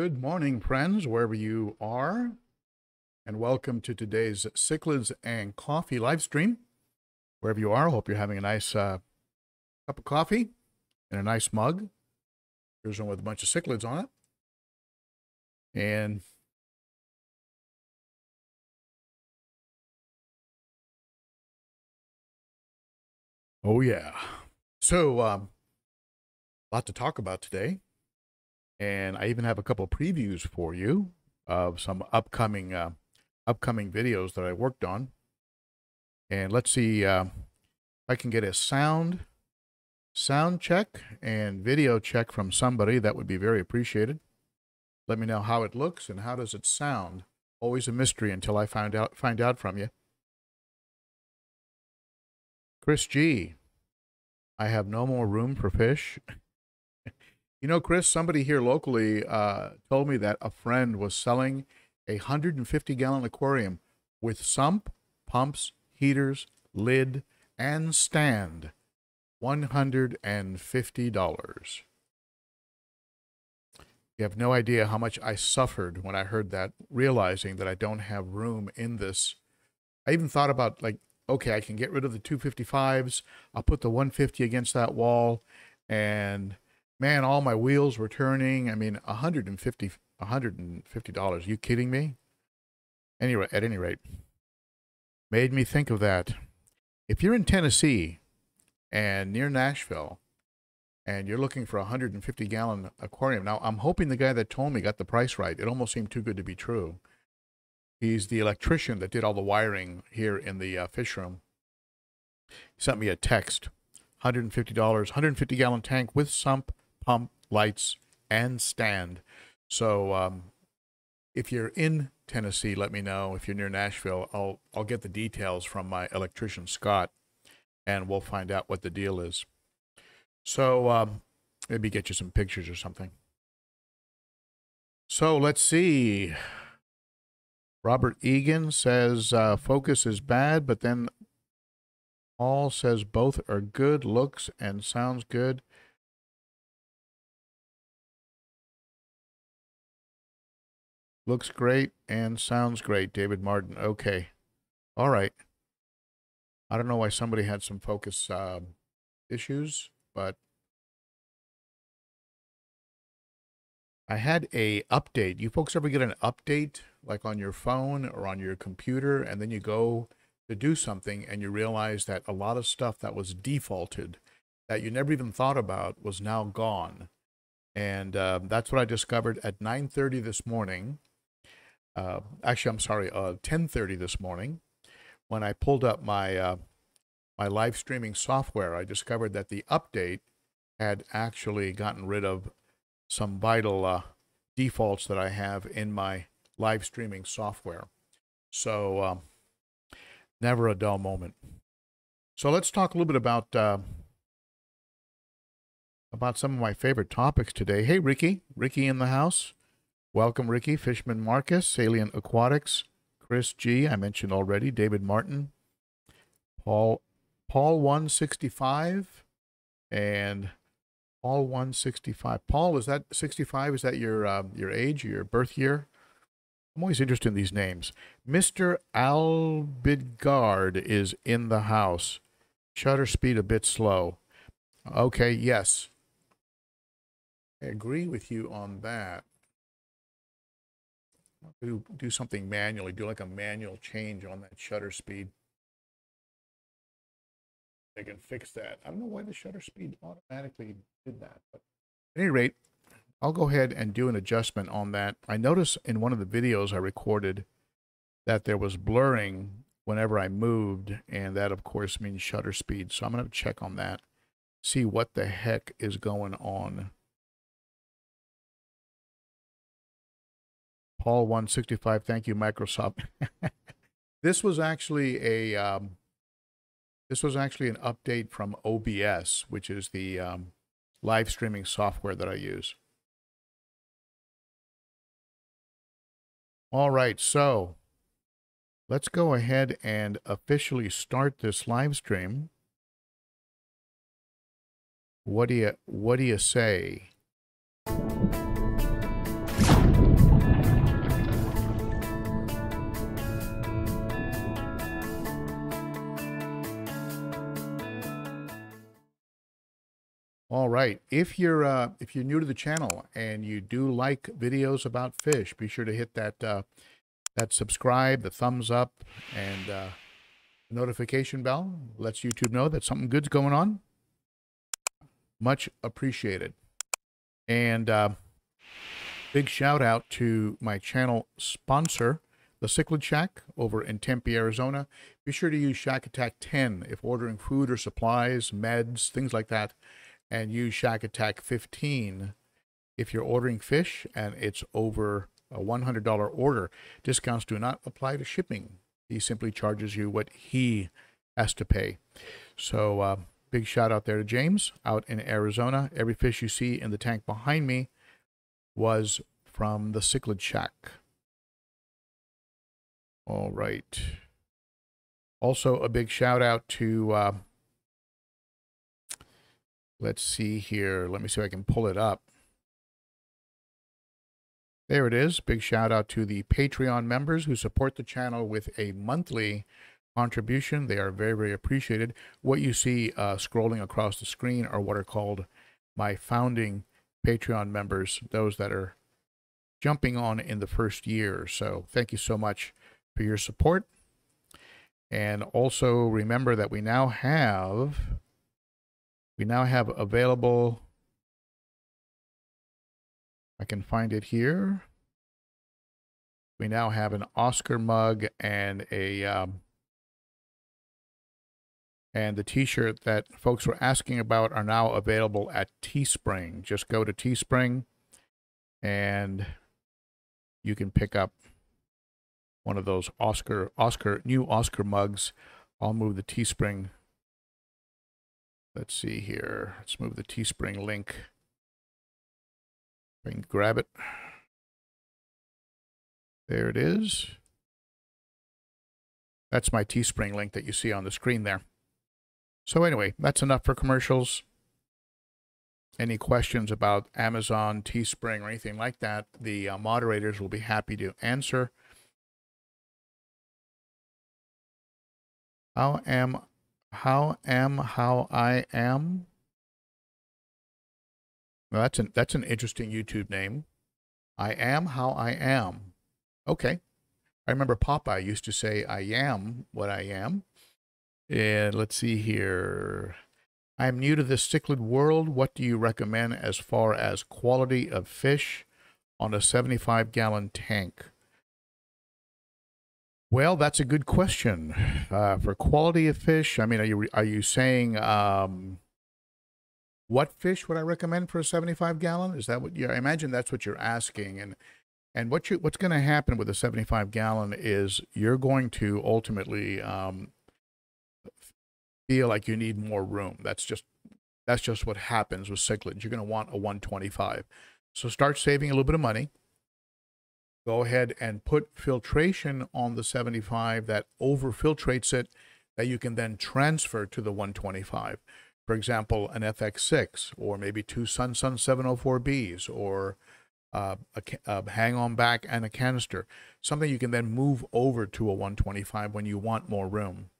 Good morning, friends, wherever you are, and welcome to today's Cichlids and Coffee live stream. Wherever you are, hope you're having a nice uh, cup of coffee in a nice mug. Here's one with a bunch of cichlids on it. And oh yeah. So um a lot to talk about today. And I even have a couple previews for you of some upcoming uh, upcoming videos that I worked on. And let's see uh, if I can get a sound sound check and video check from somebody. That would be very appreciated. Let me know how it looks and how does it sound. Always a mystery until I find out find out from you. Chris G. I have no more room for fish. you know, Chris, somebody here locally uh, told me that a friend was selling a 150 gallon aquarium with sump, pumps, heaters, lid, and stand $150. You have no idea how much I suffered when I heard that, realizing that I don't have room in this. I even thought about, like, okay, I can get rid of the 255s. I'll put the 150 against that wall. And man, all my wheels were turning. I mean, 150 $150. You kidding me? Anyway, at any rate, made me think of that. If you're in Tennessee and near Nashville, and you're looking for a 150 gallon aquarium. Now, I'm hoping the guy that told me got the price right. It almost seemed too good to be true. He's the electrician that did all the wiring here in the uh, fish room. He sent me a text $150, 150 gallon tank with sump, pump, lights, and stand. So um, if you're in Tennessee, let me know. If you're near Nashville, I'll, I'll get the details from my electrician, Scott and we'll find out what the deal is. So um, maybe get you some pictures or something. So let's see. Robert Egan says uh, focus is bad, but then Paul says both are good, looks and sounds good. Looks great and sounds great, David Martin. Okay. All right. I don't know why somebody had some focus uh, issues, but I had a update. You folks ever get an update like on your phone or on your computer, and then you go to do something and you realize that a lot of stuff that was defaulted that you never even thought about was now gone. And uh, that's what I discovered at 9:30 this morning. Uh, actually, I'm sorry, uh, 10:30 this morning when I pulled up my uh, my live streaming software, I discovered that the update had actually gotten rid of some vital uh, defaults that I have in my live streaming software. So, um, never a dull moment. So let's talk a little bit about uh, about some of my favorite topics today. Hey, Ricky, Ricky in the house. Welcome, Ricky. Fishman Marcus, Salient Aquatics, Chris G. I mentioned already. David Martin, Paul Paul 165 and Paul 165. Paul, is that 65? Is that your um, your age, your birth year? I'm always interested in these names. Mr. Albidgard is in the house. Shutter speed a bit slow. Okay, yes. I agree with you on that do, do something manually, do like a manual change on that shutter speed. I can fix that. I don't know why the shutter speed automatically did that, but at any rate, I'll go ahead and do an adjustment on that. I noticed in one of the videos I recorded that there was blurring whenever I moved, and that of course means shutter speed. So I'm going to check on that, see what the heck is going on. Paul 165, thank you, Microsoft. this was actually a um, this was actually an update from OBS, which is the um, live streaming software that I use. All right, so let's go ahead and officially start this live stream. What do you what do you say? All right. If you're uh, if you're new to the channel and you do like videos about fish, be sure to hit that uh, that subscribe, the thumbs up, and uh, notification bell. Lets YouTube know that something good's going on. Much appreciated. And uh, big shout out to my channel sponsor, the Cichlid Shack over in Tempe, Arizona. Be sure to use Shack Attack 10 if ordering food or supplies, meds, things like that, and use Shack Attack 15 if you're ordering fish and it's over a $100 order. Discounts do not apply to shipping. He simply charges you what he has to pay. So, uh, big shout out there to James out in Arizona. Every fish you see in the tank behind me was from the Cichlid Shack. All right. Also, a big shout out to, uh, let's see here. Let me see if I can pull it up. There it is. Big shout out to the Patreon members who support the channel with a monthly contribution. They are very, very appreciated. What you see uh, scrolling across the screen are what are called my founding Patreon members, those that are jumping on in the first year. So thank you so much for your support. And also remember that we now have we now have available I can find it here. We now have an Oscar mug and a um, and the t-shirt that folks were asking about are now available at Teespring. Just go to Teespring and you can pick up one of those Oscar Oscar new Oscar mugs. I'll move the Teespring. Let's see here. Let's move the Teespring link. Can grab it. There it is. That's my Teespring link that you see on the screen there. So anyway, that's enough for commercials. Any questions about Amazon, Teespring, or anything like that, the uh, moderators will be happy to answer. How am, how am, how I am? Well, that's an that's an interesting YouTube name. I am how I am. Okay. I remember Popeye used to say, I am what I am. And let's see here. I am new to this cichlid world. What do you recommend as far as quality of fish on a 75 gallon tank? Well, that's a good question. Uh, for quality of fish, I mean, are you are you saying um, what fish would I recommend for a 75 gallon? Is that what you? I imagine that's what you're asking, and and what you what's going to happen with a 75 gallon is you're going to ultimately um, feel like you need more room. That's just that's just what happens with cichlids. You're going to want a 125. So start saving a little bit of money. Go ahead and put filtration on the 75 that overfiltrates it that you can then transfer to the 125 for example, an FX6 or maybe two Sun Sun 704Bs or uh, a, a, hang on back and a canister, something you can then move over to a 125 when you want more room.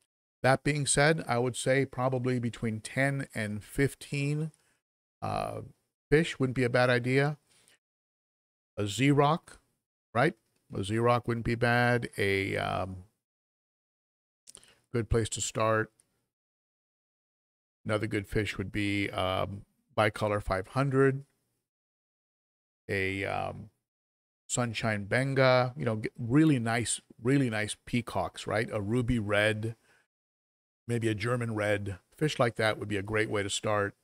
That being said, I would say probably between 10 and 15 uh, fish wouldn't be a bad idea. A Z-Rock, right? A Z-Rock wouldn't be bad. A um, good place to start. Another good fish would be um, bicolor 500, a um, sunshine benga, you know, really nice, really nice peacocks, right? A ruby red, maybe a German red. Fish like that would be a great way to start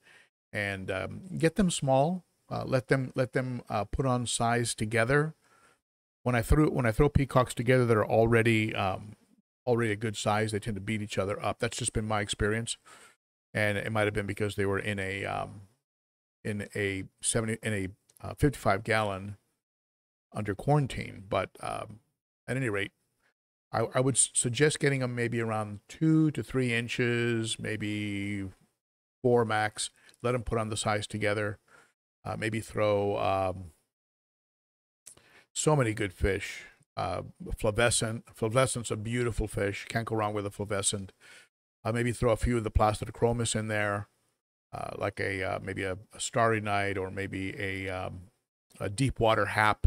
and um, get them small. Uh, let them let them uh, put on size together. When I throw when I throw peacocks together that are already um, already a good size, they tend to beat each other up. That's just been my experience and it might have been because they were in a um, in a 70 in a uh, 55 gallon under quarantine. But um, at any rate, I, I would suggest getting them maybe around two to three inches, maybe four max. Let them put on the size together. Uh, maybe throw um, so many good fish. Uh, flavescent. Flavescent's a beautiful fish. Can't go wrong with a flavescent. Uh, maybe throw a few of the Placidochromis in there. uh, like a uh, maybe a, a, starry night or maybe a um, a deep water hap,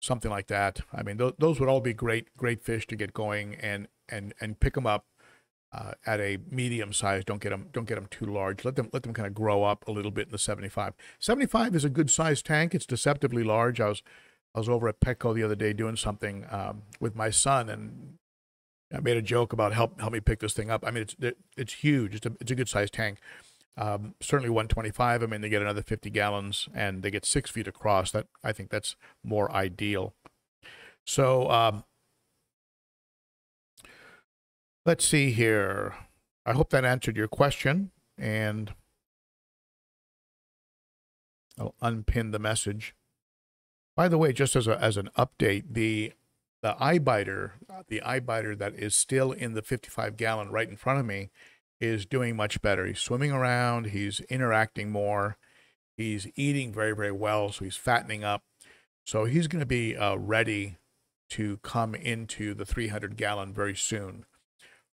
something like that. I mean, th- those would all be great great fish to get going and and and pick them up uh, at a medium size. Don't get them don't get them too large. Let them let them kind of grow up a little bit in the 75. 75 is a good size tank. It's deceptively large. I was I was over at Petco the other day doing something um, with my son, and I made a joke about help help me pick this thing up. I mean, it's it's huge. It's a it's a good sized tank. Um, certainly 125. I mean, they get another 50 gallons, and they get six feet across. That I think that's more ideal. So um, let's see here. I hope that answered your question, and I'll unpin the message. By the way, just as a, as an update, the the eye biter, the eye biter that is still in the 55 gallon right in front of me, is doing much better. He's swimming around. He's interacting more. He's eating very very well, so he's fattening up. So he's going to be uh, ready to come into the 300 gallon very soon.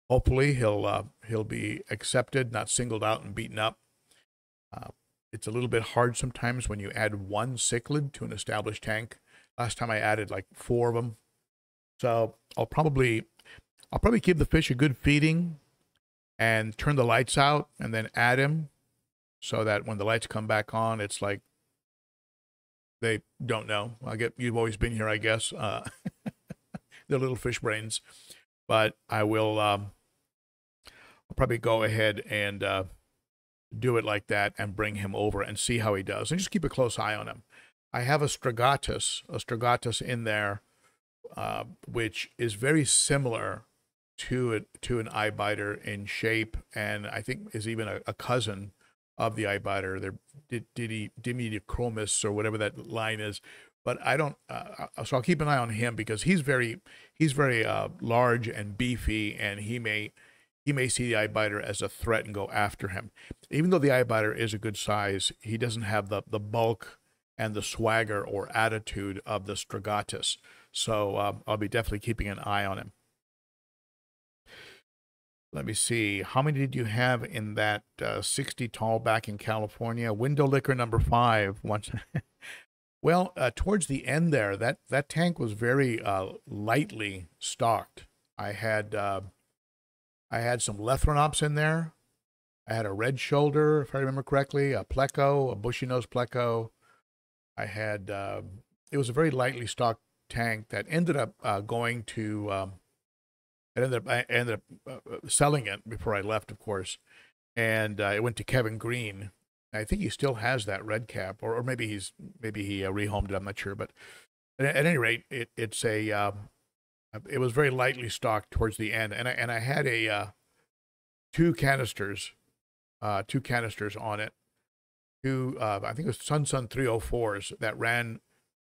Hopefully, he'll uh, he'll be accepted, not singled out and beaten up. Uh, it's a little bit hard sometimes when you add one cichlid to an established tank. Last time I added like four of them. So I'll probably I'll probably give the fish a good feeding and turn the lights out and then add him so that when the lights come back on, it's like they don't know. I get you've always been here, I guess. Uh, they're little fish brains, but I will. Um, I'll probably go ahead and uh, do it like that and bring him over and see how he does and just keep a close eye on him. I have a strigatus, a strigatus in there, uh, which is very similar to it to an eye biter in shape, and I think is even a, a cousin of the eye biter. They're Didi Dimidiochromis or whatever that line is. But I don't. Uh, uh, so I'll keep an eye on him because he's very he's very uh, large and beefy, and he may he may see the eye biter as a threat and go after him. Even though the eye biter is a good size, he doesn't have the, the bulk and the swagger or attitude of the strigatus. So um, I'll be definitely keeping an eye on him. Let me see. How many did you have in that uh, 60 tall back in California? Window liquor number five. Once. well, uh, towards the end there, that, that tank was very uh, lightly stocked. I had uh, I had some Lethrinops in there. I had a red shoulder, if I remember correctly, a pleco, a bushy nose pleco. I had, uh, it was a very lightly stocked tank that ended up uh, going to, um, ended up, I ended up uh, uh, selling it before I left, of course. And uh, it went to Kevin Green. I think he still has that red cap, or, or maybe he's, maybe he uh, rehomed it. I'm not sure. But at, at any rate, it, it's a, um, it was very lightly stocked towards the end, and I and I had a uh, two canisters, uh, two canisters on it, two uh, I think it was Sun Sun 304s that ran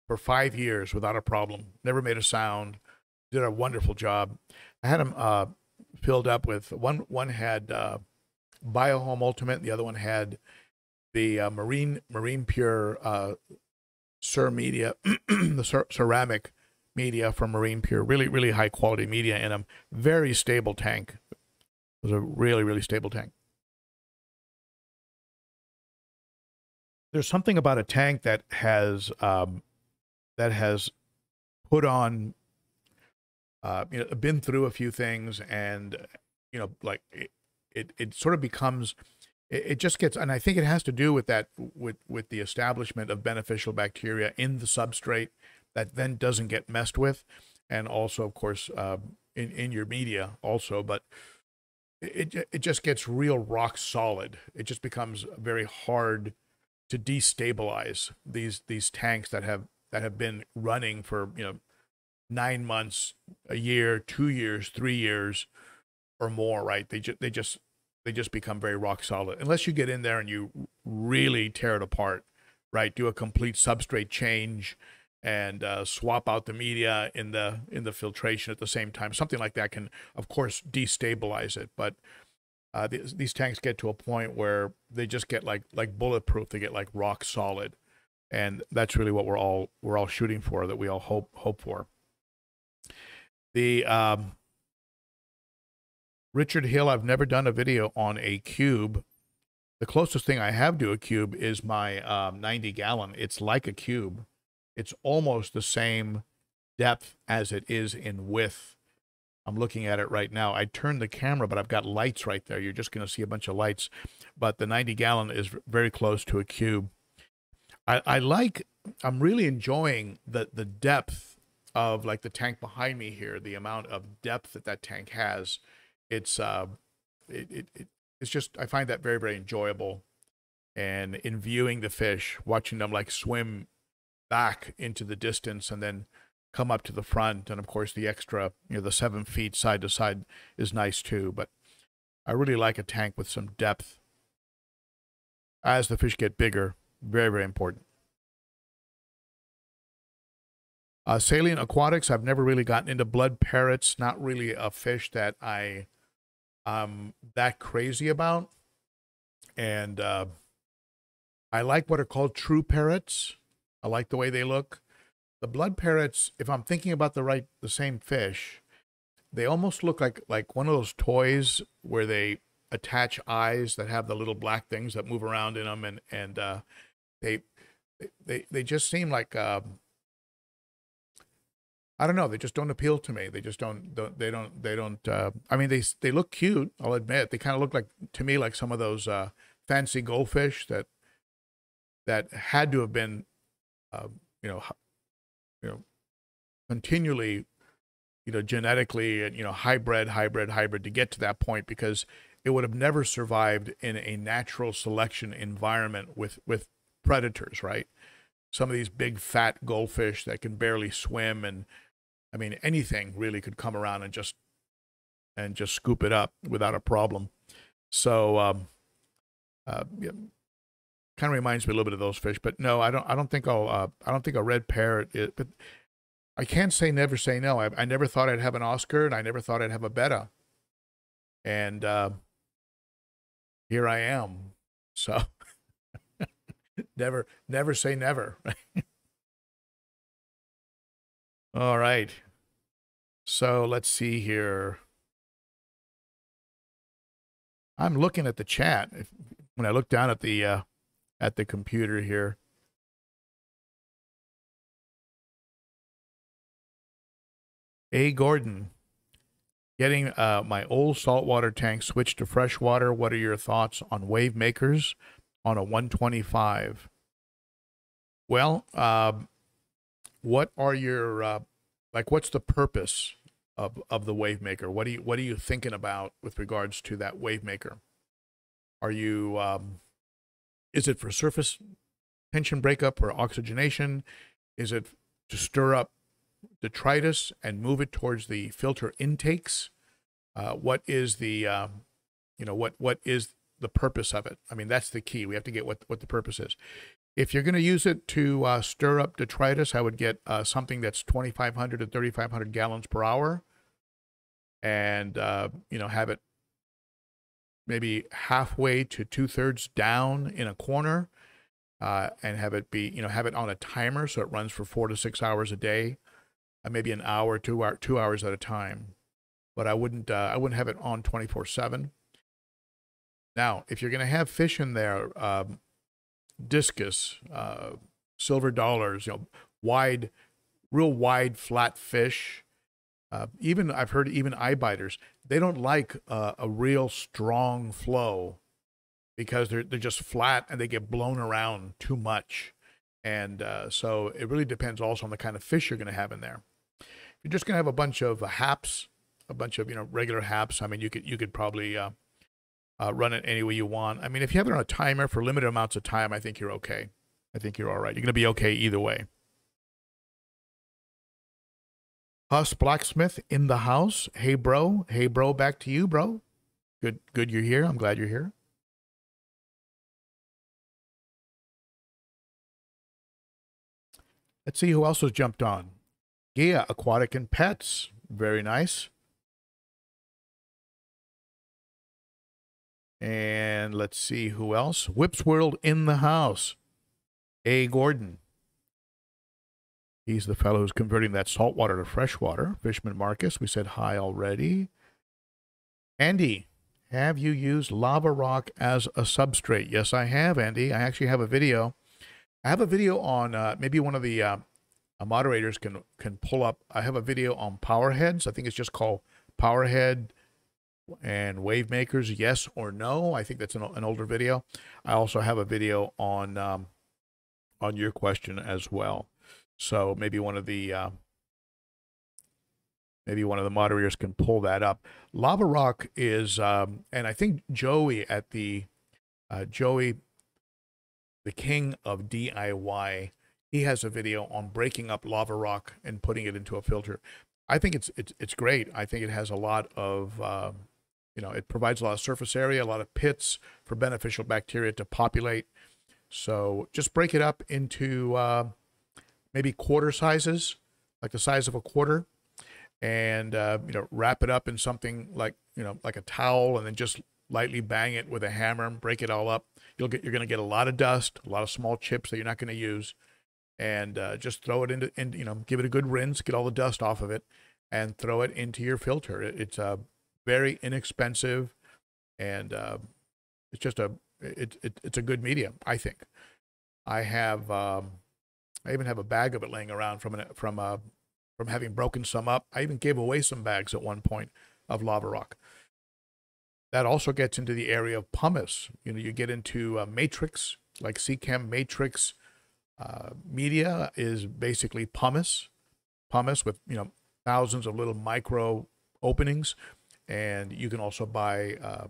for five years without a problem, never made a sound, did a wonderful job. I had them uh, filled up with one. One had uh, Biohome Ultimate, the other one had the uh, Marine Marine Pure uh, Sur Media, the ceramic media from Marine Pure. Really, really high quality media in them. Very stable tank. It was a really, really stable tank. There's something about a tank that has um, that has put on, uh, you know, been through a few things, and you know, like it, it, it sort of becomes it, just gets and i think it has to do with that with with the establishment of beneficial bacteria in the substrate that then doesn't get messed with, and also, of course, uh, in in your media also. But it it just gets real rock solid. It just becomes very hard to destabilize these these tanks that have that have been running for you know nine months, a year, two years, three years, or more. Right? They just they just they just become very rock solid unless you get in there and you really tear it apart. Right? Do a complete substrate change and uh, swap out the media in the in the filtration at the same time. Something like that can, of course, destabilize it. But uh, these, these tanks get to a point where they just get like like bulletproof. They get like rock solid, and that's really what we're all we're all shooting for. That we all hope hope for. The um, Richard Hill. I've never done a video on a cube. The closest thing I have to a cube is my um, 90 gallon. It's like a cube. It's almost the same depth as it is in width. I'm looking at it right now. I turned the camera, but I've got lights right there. You're just going to see a bunch of lights. But the 90 gallon is very close to a cube. I, I like, I'm really enjoying the, the depth of like the tank behind me here, the amount of depth that that tank has. It's, uh, it, it, it it's just, I find that very, very enjoyable. And in viewing the fish, watching them like swim back into the distance and then come up to the front. And of course, the extra, you know, the seven feet side to side is nice too. But I really like a tank with some depth. As the fish get bigger, very, very important. Uh, Salient aquatics, I've never really gotten into blood parrots. Not really a fish that I am that crazy about. And uh, I like what are called true parrots. I like the way they look. The blood parrots, if I'm thinking about the right, the same fish, they almost look like like one of those toys where they attach eyes that have the little black things that move around in them, and and uh, they they they just seem like um, I don't know. They just don't appeal to me. They just don't. don't they don't. They don't. Uh, I mean, they they look cute. I'll admit. They kind of look like to me like some of those uh, fancy goldfish that that had to have been, uh, you know, you know, continually, you know, genetically and, you know, hybrid, hybrid, hybrid to get to that point because it would have never survived in a natural selection environment with, with predators, right? Some of these big fat goldfish that can barely swim and I mean anything really could come around and just and just scoop it up without a problem. So um, uh, kind of reminds me a little bit of those fish. But no, I don't. I don't think I'll. Uh, I don't think a red parrot. Is, but I can't say never say no. I, I never thought I'd have an Oscar, and I never thought I'd have a betta. And uh, here I am. So never, never say never. All right. So let's see here. I'm looking at the chat. If, when I look down at the uh, at the computer here. A. Gordon, getting uh, my old saltwater tank switched to freshwater. What are your thoughts on wave makers on a 125? Well, uh, what are your uh, like? What's the purpose of of the wave maker? What do you what are you thinking about with regards to that wave maker? Are you um, is it for surface tension breakup or oxygenation? Is it to stir up detritus and move it towards the filter intakes? Uh, what is the, uh, you know, what what is the purpose of it? I mean, that's the key. We have to get what what the purpose is. If you're going to use it to uh, stir up detritus, I would get uh, something that's 2,500 to 3,500 gallons per hour, and uh, you know, have it maybe halfway to two thirds down in a corner uh, and have it be, you know, have it on a timer so it runs for four to six hours a day, uh, maybe an hour, two hour, two hours at a time. But I wouldn't, uh, I wouldn't have it on 24 seven. Now, if you're going to have fish in there, um, discus, uh, silver dollars, you know, wide, real wide, flat fish, uh, even I've heard even eye biters, they don't like uh, a real strong flow because they're they're just flat and they get blown around too much. And uh, so it really depends also on the kind of fish you're going to have in there. If you're just going to have a bunch of uh, haps, a bunch of you know regular haps. I mean, you could you could probably uh, uh, run it any way you want. I mean, if you have it on a timer for limited amounts of time, I think you're okay. I think you're all right. You're going to be okay either way. Huss Blacksmith in the house. Hey, bro. Hey, bro. Back to you, bro. Good, good. You're here. I'm glad you're here. Let's see who else has jumped on. Yeah, Aquatic and Pets. Very nice. And let's see who else. Whips World in the house. A. Gordon. He's the fellow who's converting that salt water to fresh water. Fishman Marcus, we said hi already. Andy. Have you used lava rock as a substrate? Yes, I have, Andy. I actually have a video. I have a video on uh, maybe one of the uh, moderators can can pull up. I have a video on power heads. I think it's just called power head and wave makers. Yes or no? I think that's an, an older video. I also have a video on um, on your question as well. So maybe one of the uh, maybe one of the moderators can pull that up. Lava Rock is, um, and I think Joey at the uh, Joey, the king of DIY, he has a video on breaking up lava rock and putting it into a filter. I think it's it's it's great. I think it has a lot of um, you know it provides a lot of surface area, a lot of pits for beneficial bacteria to populate. So just break it up into uh, maybe quarter sizes, like the size of a quarter, and uh, you know wrap it up in something like you know like a towel, and then just lightly bang it with a hammer and break it all up. You'll get you're going to get a lot of dust, a lot of small chips that you're not going to use, and uh, just throw it into and you know give it a good rinse, get all the dust off of it, and throw it into your filter. It, it's a very inexpensive, and uh, it's just a it, it, it's a good medium, I think. I have um, I even have a bag of it laying around from an, from uh, from having broken some up. I even gave away some bags at one point of lava rock. That also gets into the area of pumice. You know, you get into uh, matrix like Seachem matrix uh, media is basically pumice, pumice with you know thousands of little micro openings, and you can also buy uh,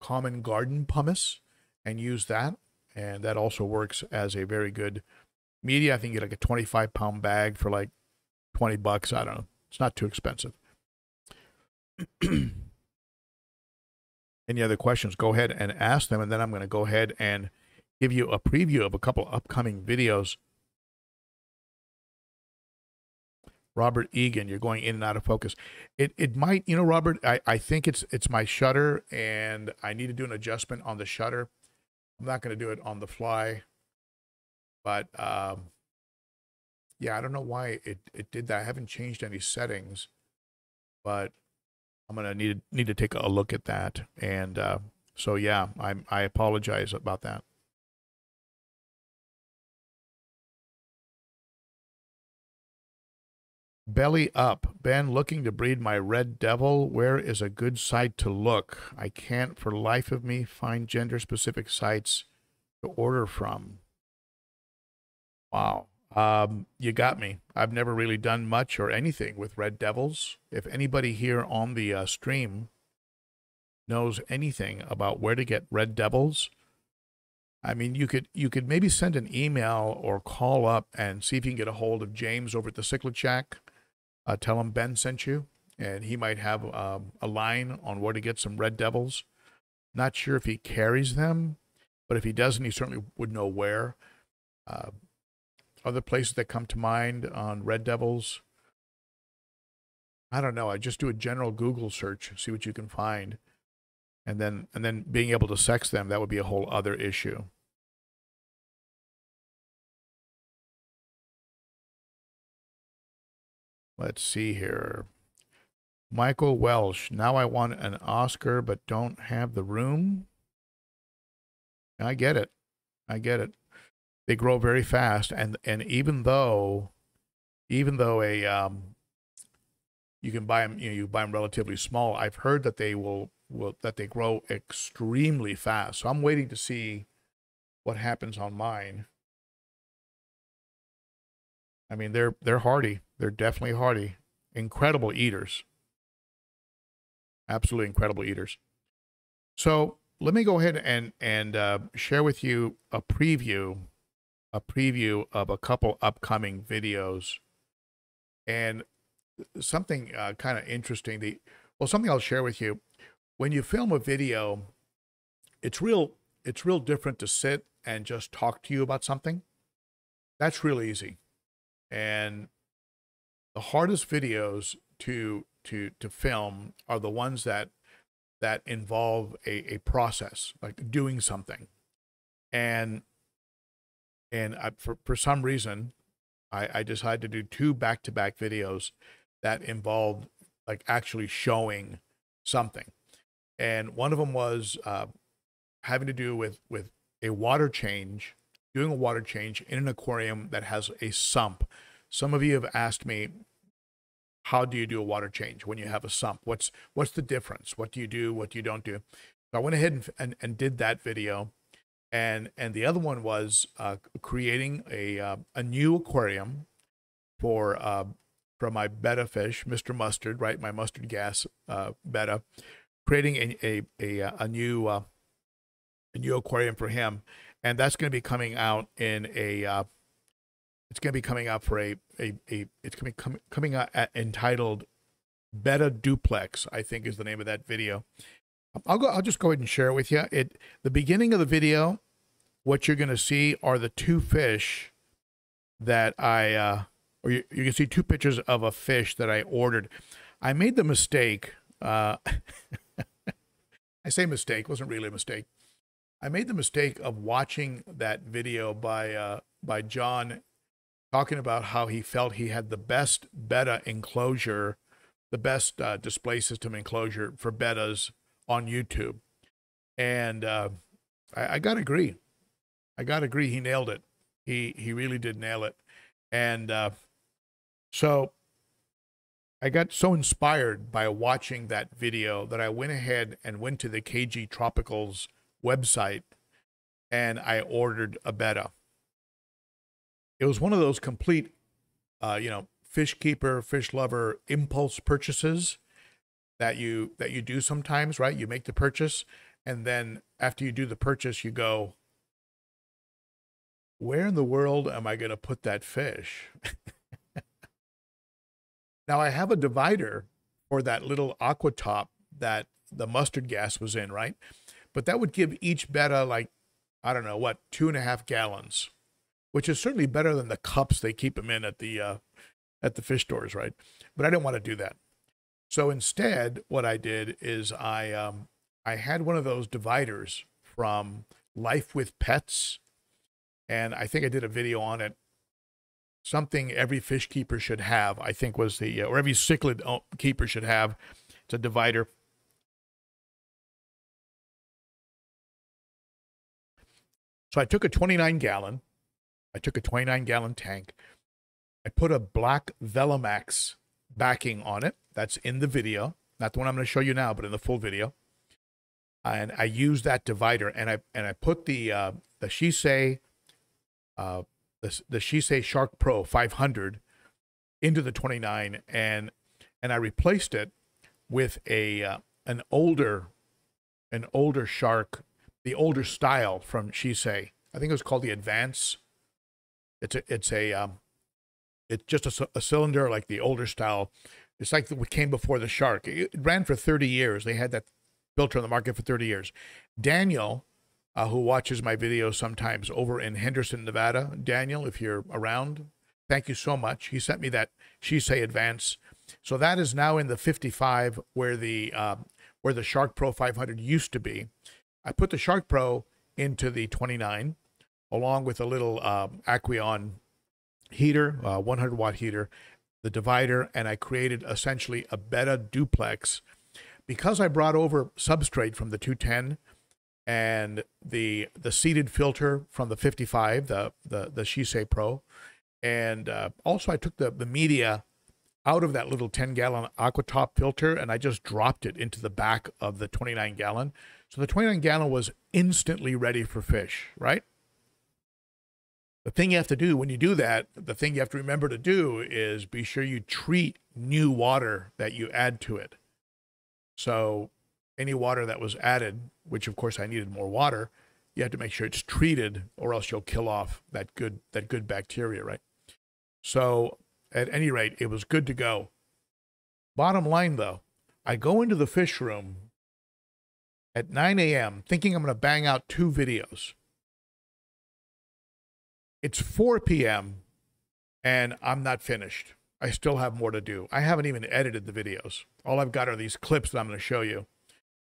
common garden pumice and use that, and that also works as a very good Media, I think you get like a 25 pound bag for like 20 bucks. I don't know. It's not too expensive. Any other questions? Go ahead and ask them, and then I'm going to go ahead and give you a preview of a couple upcoming videos. Robert Egan, you're going in and out of focus. It it might, you know, Robert, I, I think it's it's my shutter and I need to do an adjustment on the shutter. I'm not going to do it on the fly. But um, yeah, I don't know why it, it did that. I haven't changed any settings, but I'm gonna need need to take a look at that. And uh, so yeah, I I apologize about that. Belly up. Ben looking to breed my red devil. Where is a good site to look? I can't for life of me find gender specific sites to order from. Wow. Um, you got me. I've never really done much or anything with Red Devils. If anybody here on the uh, stream knows anything about where to get Red Devils, I mean, you could you could maybe send an email or call up and see if you can get a hold of James over at the Cichlid Shack. Uh, tell him Ben sent you, and he might have um, a line on where to get some Red Devils. Not sure if he carries them, but if he doesn't, he certainly would know where. Uh, other places that come to mind on Red Devils? I don't know. I just do a general Google search, see what you can find. And then and then being able to sex them, that would be a whole other issue. Let's see here. Michael Welsh. Now I want an Oscar, but don't have the room. I get it. I get it they grow very fast, and and even though, even though a um, you can buy them, you know, you buy them relatively small. I've heard that they will will that they grow extremely fast. So I'm waiting to see what happens on mine. I mean, they're they're hardy. They're definitely hardy. Incredible eaters. Absolutely incredible eaters. So let me go ahead and and uh, share with you a preview a preview of a couple upcoming videos. And something uh, kind of interesting the well something i'll share with you. When you film a video it's real it's real different to sit and just talk to you about something. That's real easy. And the hardest videos to to to film are the ones that that involve a, a process like doing something. And and I, for for some reason, I, I decided to do two back to back videos that involved like actually showing something. and one of them was uh, having to do with with a water change, doing a water change in an aquarium that has a sump. Some of you have asked me, how do you do a water change when you have a sump? What's what's the difference? What do you do? What do you don't do? So I went ahead and, and, and did that video, and and the other one was uh, creating a uh, a new aquarium for uh, for my betta fish, Mr. Mustard, right? My mustard gas uh, betta, creating a a a, a new uh, a new aquarium for him, and that's going to be coming out in a. Uh, it's going to be coming out for a a, a it's going to be com- coming out at, entitled Betta Duplex. I think is the name of that video. I'll go. I'll just go ahead and share it with you. It the beginning of the video. What you're going to see are the two fish that I, uh, or you, you can see two pictures of a fish that I ordered. I made the mistake. Uh, I say mistake, wasn't really a mistake. I made the mistake of watching that video by uh, by John talking about how he felt he had the best betta enclosure, the best uh, display system enclosure for bettas on YouTube, and uh, I, I gotta agree. I gotta agree. He nailed it. He he really did nail it, and uh, so I got so inspired by watching that video that I went ahead and went to the KG Tropicals website and I ordered a betta. It was one of those complete, uh, you know, fish keeper, fish lover impulse purchases that you that you do sometimes, right? You make the purchase, and then after you do the purchase, you go, "Where in the world am I going to put that fish?" now I have a divider for that little aqua top that the mustard gas was in, right? But that would give each betta like, I don't know what, two and a half gallons, which is certainly better than the cups they keep them in at the uh, at the fish stores, right? But I didn't want to do that. So instead, what I did is I um, I had one of those dividers from Life with Pets, and I think I did a video on it. Something every fish keeper should have, I think, was the or every cichlid uh, keeper should have. It's a divider So I took a 29 gallon, I took a 29 gallon tank. I put a black Velamax backing on it. That's in the video, not the one I'm going to show you now, but in the full video. And I use that divider, and I and I put the uh, the Sicce, uh, the the Sicce Shark Pro 500 into the 29, and and I replaced it with a uh, an older an older shark the older style from Sicce. I think it was called the Advance. It's a, it's a, um, it's just a, a cylinder like the older style. It's like what came before the Shark. It ran for 30 years. They had that filter on the market for 30 years. Daniel, uh, who watches my videos sometimes over in Henderson, Nevada. Daniel, if you're around, thank you so much. He sent me that Sicce Advance. So that is now in the 55 where the uh, where the Shark Pro 500 used to be. I put the Shark Pro into the 29 along with a little uh, Aqueon heater, uh, 100 watt heater, the divider, and I created essentially a betta duplex. Because I brought over substrate from the 210 and the the seated filter from the 55, the the the Sicce Pro, and uh, also I took the the media out of that little 10 gallon aquatop filter and I just dropped it into the back of the 29 gallon. So the 29 gallon was instantly ready for fish, right? The thing you have to do when you do that, the thing you have to remember to do is be sure you treat new water that you add to it. So any water that was added, which of course I needed more water, you have to make sure it's treated or else you'll kill off that good that good bacteria, right? So at any rate, it was good to go. Bottom line, though, I go into the fish room at 9 a.m. thinking I'm going to bang out two videos. It's 4 p.m. and I'm not finished. I still have more to do. I haven't even edited the videos. All I've got are these clips that I'm going to show you.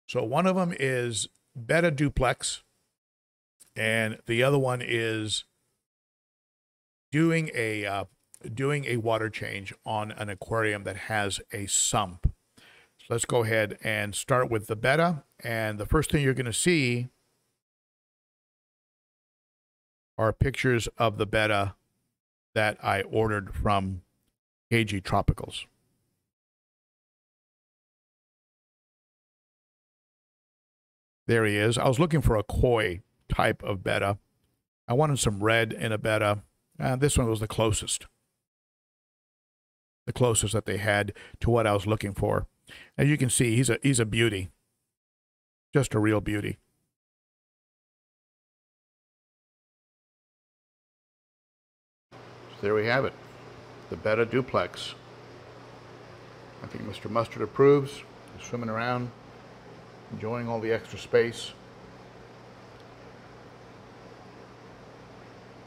So one of them is Betta Duplex, and the other one is doing a uh, doing a water change on an aquarium that has a sump. So let's go ahead and start with the betta. And the first thing you're going to see are pictures of the betta that I ordered from KG Tropicals. There he is. I was looking for a koi type of betta. I wanted some red in a betta. And uh, this one was the closest. The closest that they had to what I was looking for. As you can see, he's a he's a beauty. Just a real beauty. There we have it. The Betta Duplex. I think Mr. Mustard approves. He's swimming around, enjoying all the extra space.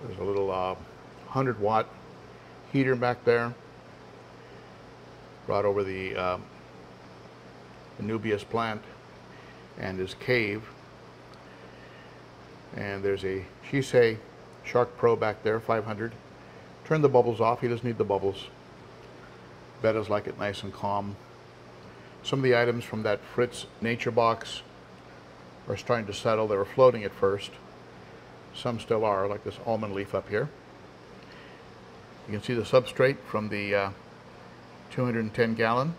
There's a little uh, 100 watt heater back there. Brought over the uh, Anubias plant and his cave. And there's a Sicce Shark Pro back there, 500. Turn the bubbles off. He doesn't need the bubbles. Bettas like it nice and calm. Some of the items from that Fritz Nature Box are starting to settle. They were floating at first. Some still are, like this almond leaf up here. You can see the substrate from the uh, 210 gallon.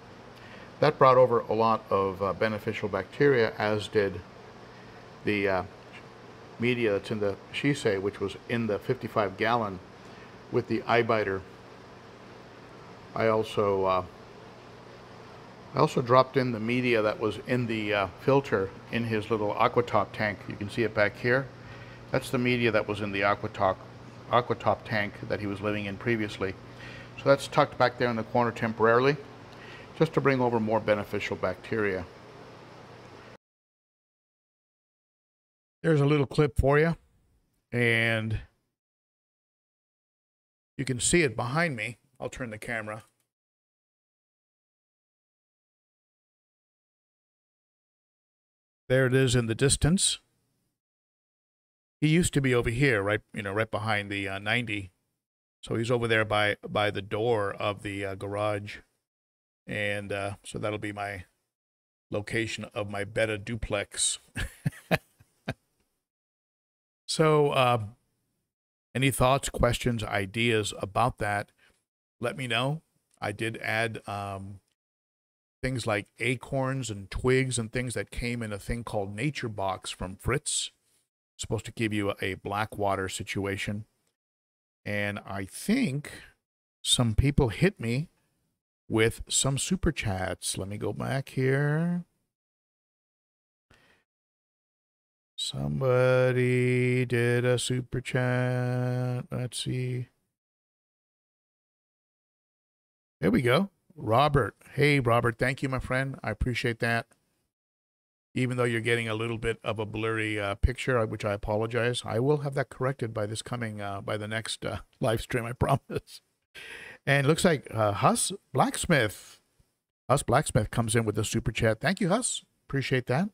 That brought over a lot of uh, beneficial bacteria, as did the uh, media that's in the Sicce, which was in the 55 gallon with the eye biter. I also uh, I also dropped in the media that was in the uh, filter in his little Aquatop tank. You can see it back here. That's the media that was in the Aquatop, Aquatop tank that he was living in previously. So that's tucked back there in the corner temporarily just to bring over more beneficial bacteria. There's a little clip for you, and you can see it behind me. I'll turn the camera. There it is in the distance. He used to be over here, right, you know, right behind the uh, 90. So he's over there by by the door of the uh, garage. And uh, so that'll be my location of my betta duplex. so, uh, any thoughts, questions, ideas about that? Let me know. I did add um, things like acorns and twigs and things that came in a thing called Nature Box from Fritz. It's supposed to give you a, a black water situation. And I think some people hit me with some super chats. Let me go back here. Somebody did a super chat. Let's see. There we go. Robert. Hey, Robert. Thank you, my friend. I appreciate that. Even though you're getting a little bit of a blurry uh, picture, which I apologize, I will have that corrected by this coming, uh, by the next uh, live stream, I promise. And looks like uh, Huss Blacksmith. Huss Blacksmith comes in with a super chat. Thank you, Huss. Appreciate that.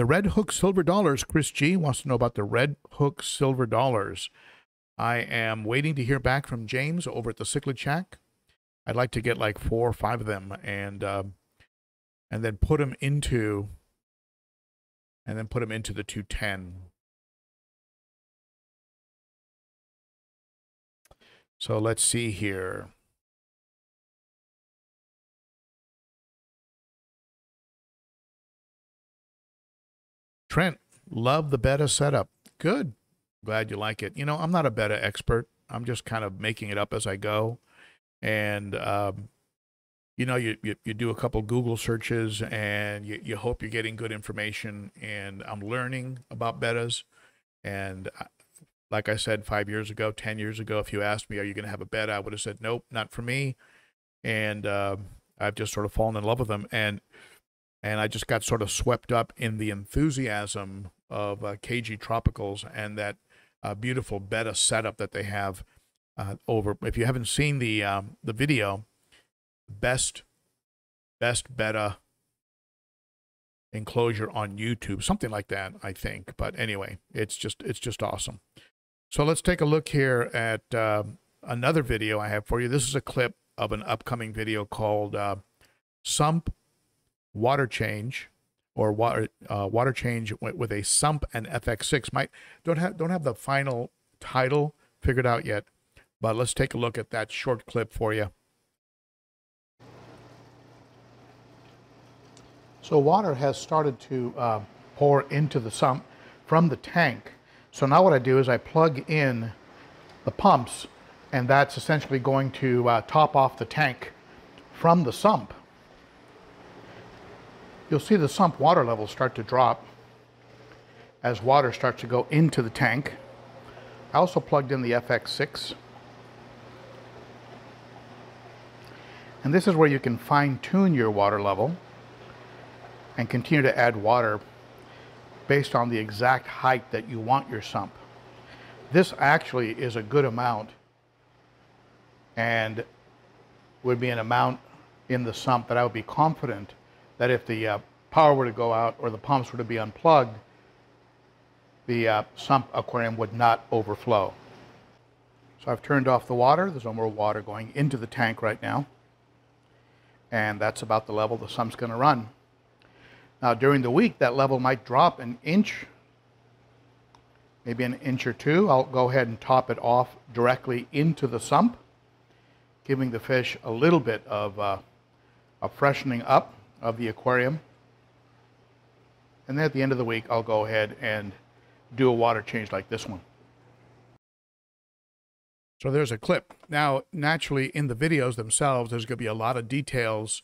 The Red Hook Silver Dollars. Chris G wants to know about the Red Hook Silver Dollars. I am waiting to hear back from James over at the Cichlid Shack. I'd like to get like four or five of them and uh, and then put them into and then put them into the 210 So let's see here. Trent, love the betta setup. Good. Glad you like it. You know, I'm not a betta expert. I'm just kind of making it up as I go. And, um, you know, you, you, you, do a couple Google searches and you, you hope you're getting good information. And I'm learning about bettas. And like I said five years ago, 10 years ago, if you asked me, are you going to have a bed? I would have said, nope, not for me. And uh, I've just sort of fallen in love with them. And, and I just got sort of swept up in the enthusiasm of uh, KG Tropicals and that uh, beautiful betta setup that they have uh, over. If you haven't seen the, um, the video, best, best betta enclosure on YouTube, something like that, I think. But anyway, it's just, it's just awesome. So let's take a look here at uh, another video I have for you. This is a clip of an upcoming video called uh, Sump Water Change or water uh, water change with a sump and FX6. Might don't have don't have the final title figured out yet, but let's take a look at that short clip for you. So water has started to uh, pour into the sump from the tank. So now what I do is I plug in the pumps and that's essentially going to uh, top off the tank from the sump. You'll see the sump water level start to drop as water starts to go into the tank. I also plugged in the FX6. And this is where you can fine tune your water level and continue to add water based on the exact height that you want your sump. This actually is a good amount and would be an amount in the sump that I would be confident that if the uh, power were to go out or the pumps were to be unplugged, the uh, sump aquarium would not overflow. So I've turned off the water. There's no more water going into the tank right now. And that's about the level the sump's going to run. Now during the week, that level might drop an inch, maybe an inch or two. I'll go ahead and top it off directly into the sump, giving the fish a little bit of uh, a freshening up of the aquarium. And then at the end of the week, I'll go ahead and do a water change like this one. So there's a clip. Now, naturally, in the videos themselves, there's going to be a lot of details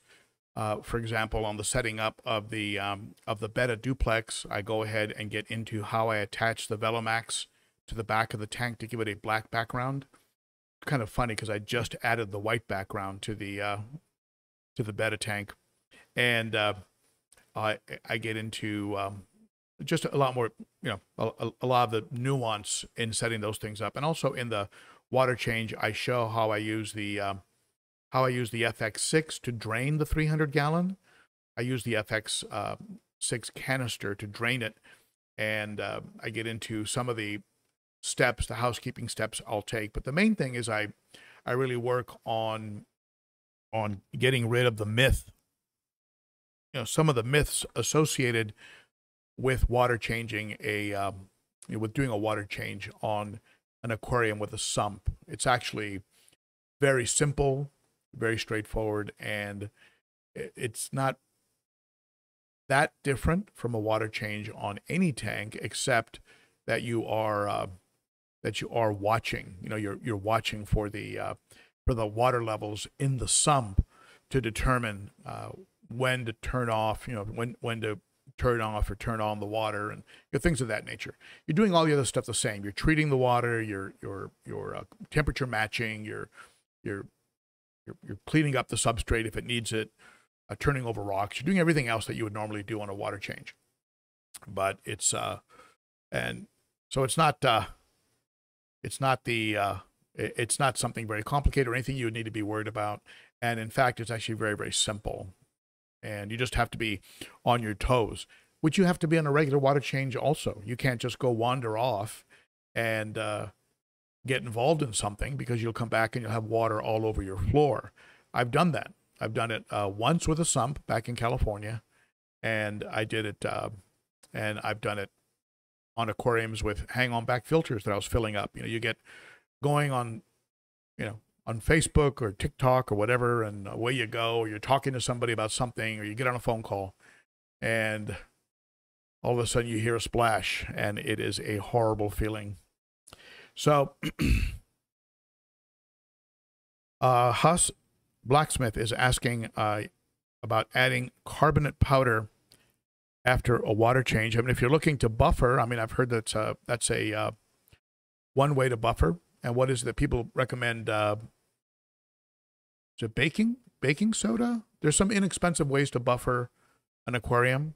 uh, for example, on the setting up of the um, of the Betta duplex, I go ahead and get into how I attach the Velomax to the back of the tank to give it a black background. Kind of funny because I just added the white background to the uh, to the Betta tank, and uh, I I get into um, just a lot more, you know, a, a lot of the nuance in setting those things up, and also in the water change, I show how I use the um, how I use the FX6 to drain the 300 gallon. I use the FX6 uh, canister to drain it. And uh, I get into some of the steps, the housekeeping steps I'll take. But the main thing is I, I really work on, on getting rid of the myth. You know, some of the myths associated with water changing a, um, you know, with doing a water change on an aquarium with a sump. It's actually very simple very straightforward, and it's not that different from a water change on any tank, except that you are uh, that you are watching. You know, you're you're watching for the uh, for the water levels in the sump to determine uh, when to turn off. You know, when when to turn off or turn on the water and you know, things of that nature. You're doing all the other stuff the same. You're treating the water. You're you're you're uh, temperature matching. You're you're you're, cleaning up the substrate if it needs it, uh, turning over rocks. You're doing everything else that you would normally do on a water change. But it's uh, and so it's not uh, it's not the uh, it's not something very complicated or anything you would need to be worried about. And in fact, it's actually very very simple, and you just have to be on your toes, which you have to be on a regular water change also. You can't just go wander off and uh, get involved in something because you'll come back and you'll have water all over your floor. I've done that. I've done it uh, once with a sump back in California, and I did it, uh, and I've done it on aquariums with hang-on back filters that I was filling up. You know, you get going on, you know, on Facebook or TikTok or whatever, and away you go. Or you're talking to somebody about something, or you get on a phone call, and all of a sudden you hear a splash, and it is a horrible feeling so, uh, Huss Blacksmith is asking uh, about adding carbonate powder after a water change. I mean, if you're looking to buffer, I mean, I've heard that's a, that's a uh, one way to buffer. And what is that people recommend? Uh, is it baking baking soda? There's some inexpensive ways to buffer an aquarium,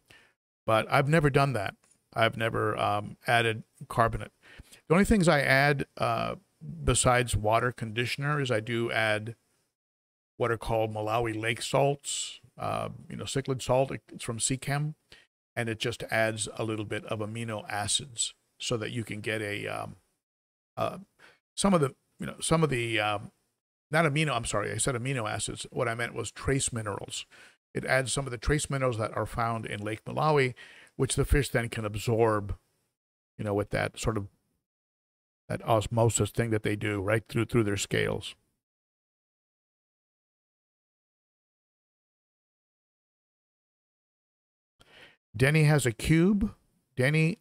but I've never done that. I've never um, added carbonate. The only things I add uh, besides water conditioner is I do add what are called Malawi lake salts, uh, you know, cichlid salt. It's from Seachem, and it just adds a little bit of amino acids so that you can get a um, uh, some of the you know some of the um, not amino. I'm sorry, I said amino acids. What I meant was trace minerals. It adds some of the trace minerals that are found in Lake Malawi, which the fish then can absorb, you know, with that sort of that osmosis thing that they do right through through their scales. Denny has a cube. Denny,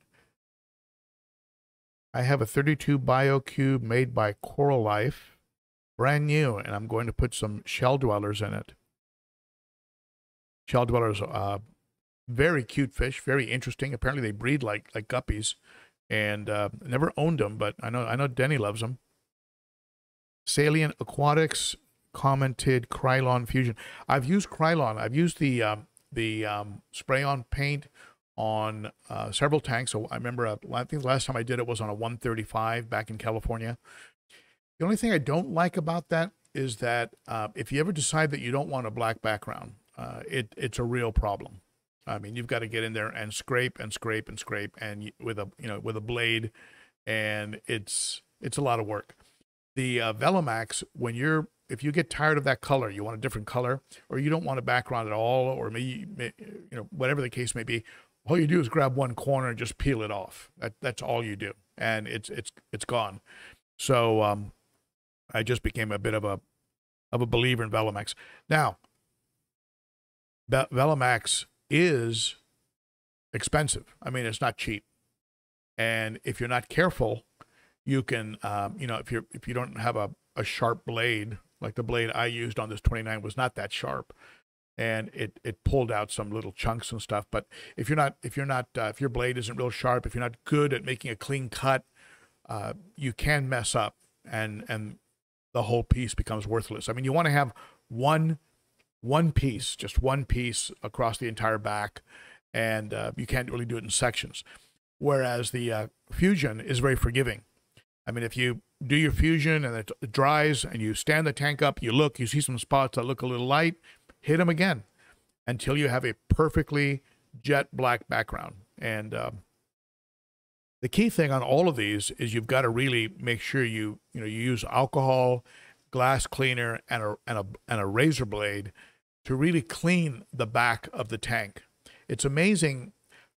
I have a 32 bio cube made by Coralife, brand new, and I'm going to put some shell dwellers in it. Shell dwellers, uh, very cute fish, very interesting. Apparently, they breed like like guppies, and uh, never owned them, but I know I know Denny loves them. Salient Aquatics commented Krylon Fusion. I've used Krylon. I've used the um, the um, spray on paint on uh, several tanks. So I remember, uh, I think the last time I did it was on a 135 back in California. The only thing I don't like about that is that uh, if you ever decide that you don't want a black background, uh, it it's a real problem. I mean, you've got to get in there and scrape and scrape and scrape and with a you know with a blade, and it's it's a lot of work. The uh, Velomax, when you're if you get tired of that color, you want a different color, or you don't want a background at all, or maybe you know whatever the case may be, all you do is grab one corner and just peel it off. That that's all you do, and it's it's it's gone. So um, I just became a bit of a of a believer in Velomax. Now, Be- is expensive. I mean, it's not cheap, and if you're not careful, you can um, you know if you if you don't have a a sharp blade like the blade I used on this 29 was not that sharp and it it pulled out some little chunks and stuff but if you're not if you're not uh, if your blade isn't real sharp if you're not good at making a clean cut uh, you can mess up and and the whole piece becomes worthless. I mean you want to have one one piece just one piece across the entire back and uh, you can't really do it in sections. Whereas the uh, fusion is very forgiving. I mean if you do your fusion and it dries and you stand the tank up, you look, you see some spots that look a little light, hit them again until you have a perfectly jet black background. And um, the key thing on all of these is you've got to really make sure you you know you use alcohol, glass cleaner, and a and a and a razor blade to really clean the back of the tank. It's amazing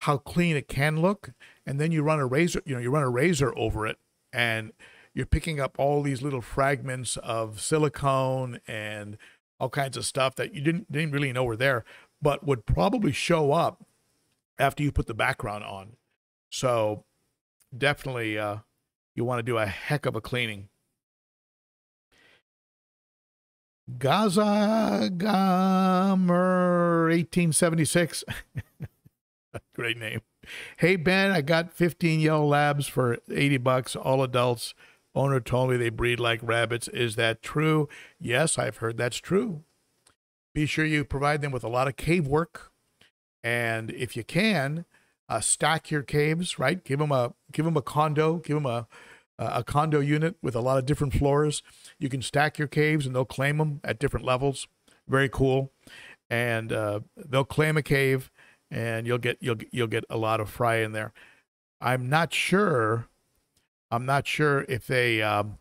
how clean it can look, and then you run a razor you know you run a razor over it and you're picking up all these little fragments of silicone and all kinds of stuff that you didn't didn't really know were there, but would probably show up after you put the background on. So definitely uh, you want to do a heck of a cleaning. Gaza Gamer 1876. Great name. Hey Ben, I got 15 yellow labs for 80 bucks, all adults. Owner told me they breed like rabbits. Is that true? Yes, I've heard that's true. Be sure you provide them with a lot of cave work, and if you can, uh, stack your caves. Right, give them a give them a condo, give them a a condo unit with a lot of different floors. You can stack your caves, and they'll claim them at different levels. Very cool, and uh, they'll claim a cave, and you'll get you'll you'll get a lot of fry in there. I'm not sure I'm not sure if they um,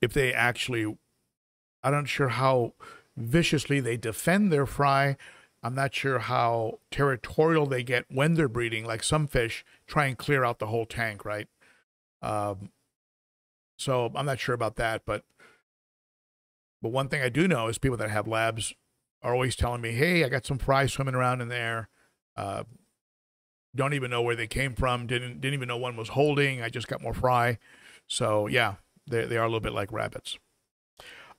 if they actually. I'm not sure how viciously they defend their fry. I'm not sure how territorial they get when they're breeding. Like some fish try and clear out the whole tank, right? Um, so I'm not sure about that, but but one thing I do know is people that have labs are always telling me, "Hey, I got some fry swimming around in there. Uh, don't even know where they came from. Didn't didn't even know one was holding. I just got more fry. So yeah, they they are a little bit like rabbits.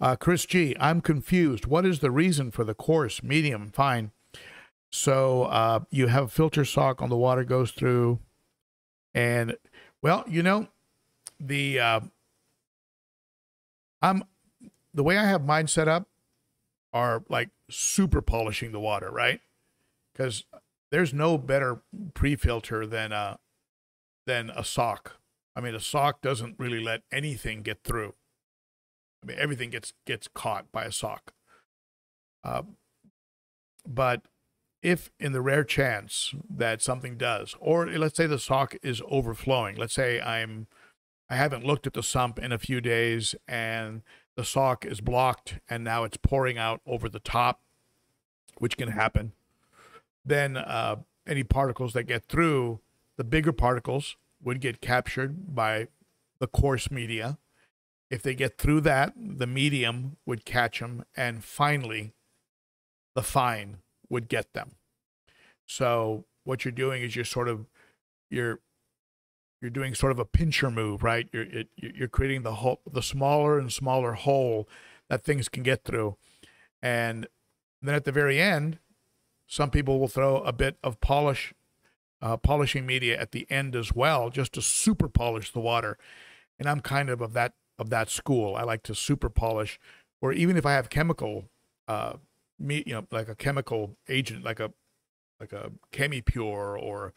Uh, Chris G, I'm confused. What is the reason for the coarse, medium, fine? So uh, you have a filter sock on the water goes through, and well, you know, the uh, I'm the way I have mine set up are like super polishing the water, right? Because there's no better pre-filter than a than a sock. I mean, a sock doesn't really let anything get through. I mean, everything gets gets caught by a sock. Uh, but if in the rare chance that something does, or let's say the sock is overflowing, let's say I'm I haven't looked at the sump in a few days and the sock is blocked and now it's pouring out over the top, which can happen. Then uh, any particles that get through, the bigger particles would get captured by the coarse media. If they get through that, the medium would catch them, and finally, the fine would get them. So what you're doing is you're sort of you're you're doing sort of a pincher move, right? You're it, you're creating the whole the smaller and smaller hole that things can get through, and then at the very end, some people will throw a bit of polish, uh, polishing media at the end as well, just to super polish the water. And I'm kind of of that of that school. I like to super polish, or even if I have chemical, uh, me, you know, like a chemical agent, like a like a ChemiPure or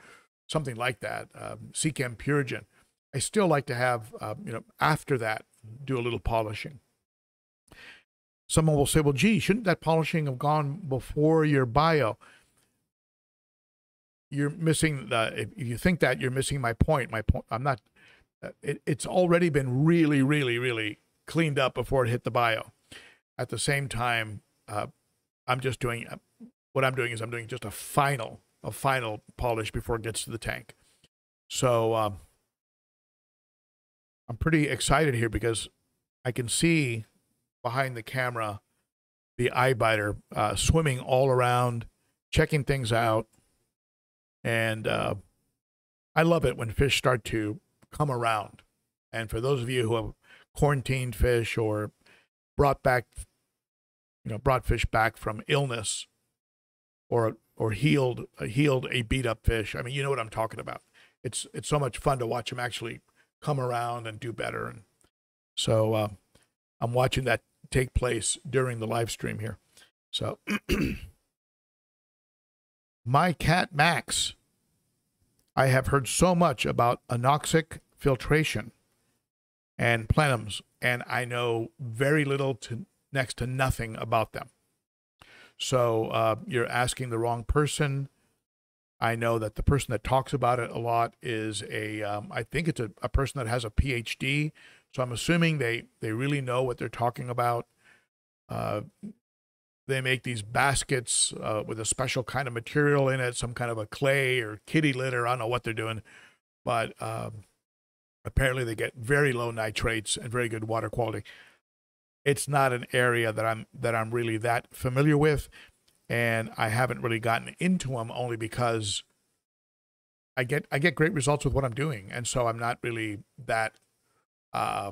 something like that, um, Seachem Purigen. I still like to have, uh, you know, after that, do a little polishing. Someone will say, well, gee, shouldn't that polishing have gone before your bio? You're missing the, if you think that, you're missing my point. My point, I'm not, it, it's already been really, really, really cleaned up before it hit the bio. At the same time, uh, I'm just doing, uh, what I'm doing is I'm doing just a final, a final polish before it gets to the tank. So um, I'm pretty excited here because I can see behind the camera the eye biter uh, swimming all around, checking things out. And uh, I love it when fish start to come around. And for those of you who have quarantined fish or brought back, you know, brought fish back from illness or or healed healed a beat up fish, I mean, you know what I'm talking about. It's it's so much fun to watch them actually come around and do better. And so uh, I'm watching that take place during the live stream here. So, my cat Max, I have heard so much about anoxic filtration and plenums, and I know very little to next to nothing about them. So, uh, you're asking the wrong person. I know that the person that talks about it a lot is a, um, I think it's a, a person that has a PhD so I'm assuming they they really know what they're talking about. Uh, they make these baskets uh, with a special kind of material in it, some kind of a clay or kitty litter. I don't know what they're doing, but um, apparently they get very low nitrates and very good water quality. It's not an area that I'm that I'm really that familiar with, and I haven't really gotten into them only because I get I get great results with what I'm doing, and so I'm not really that uh,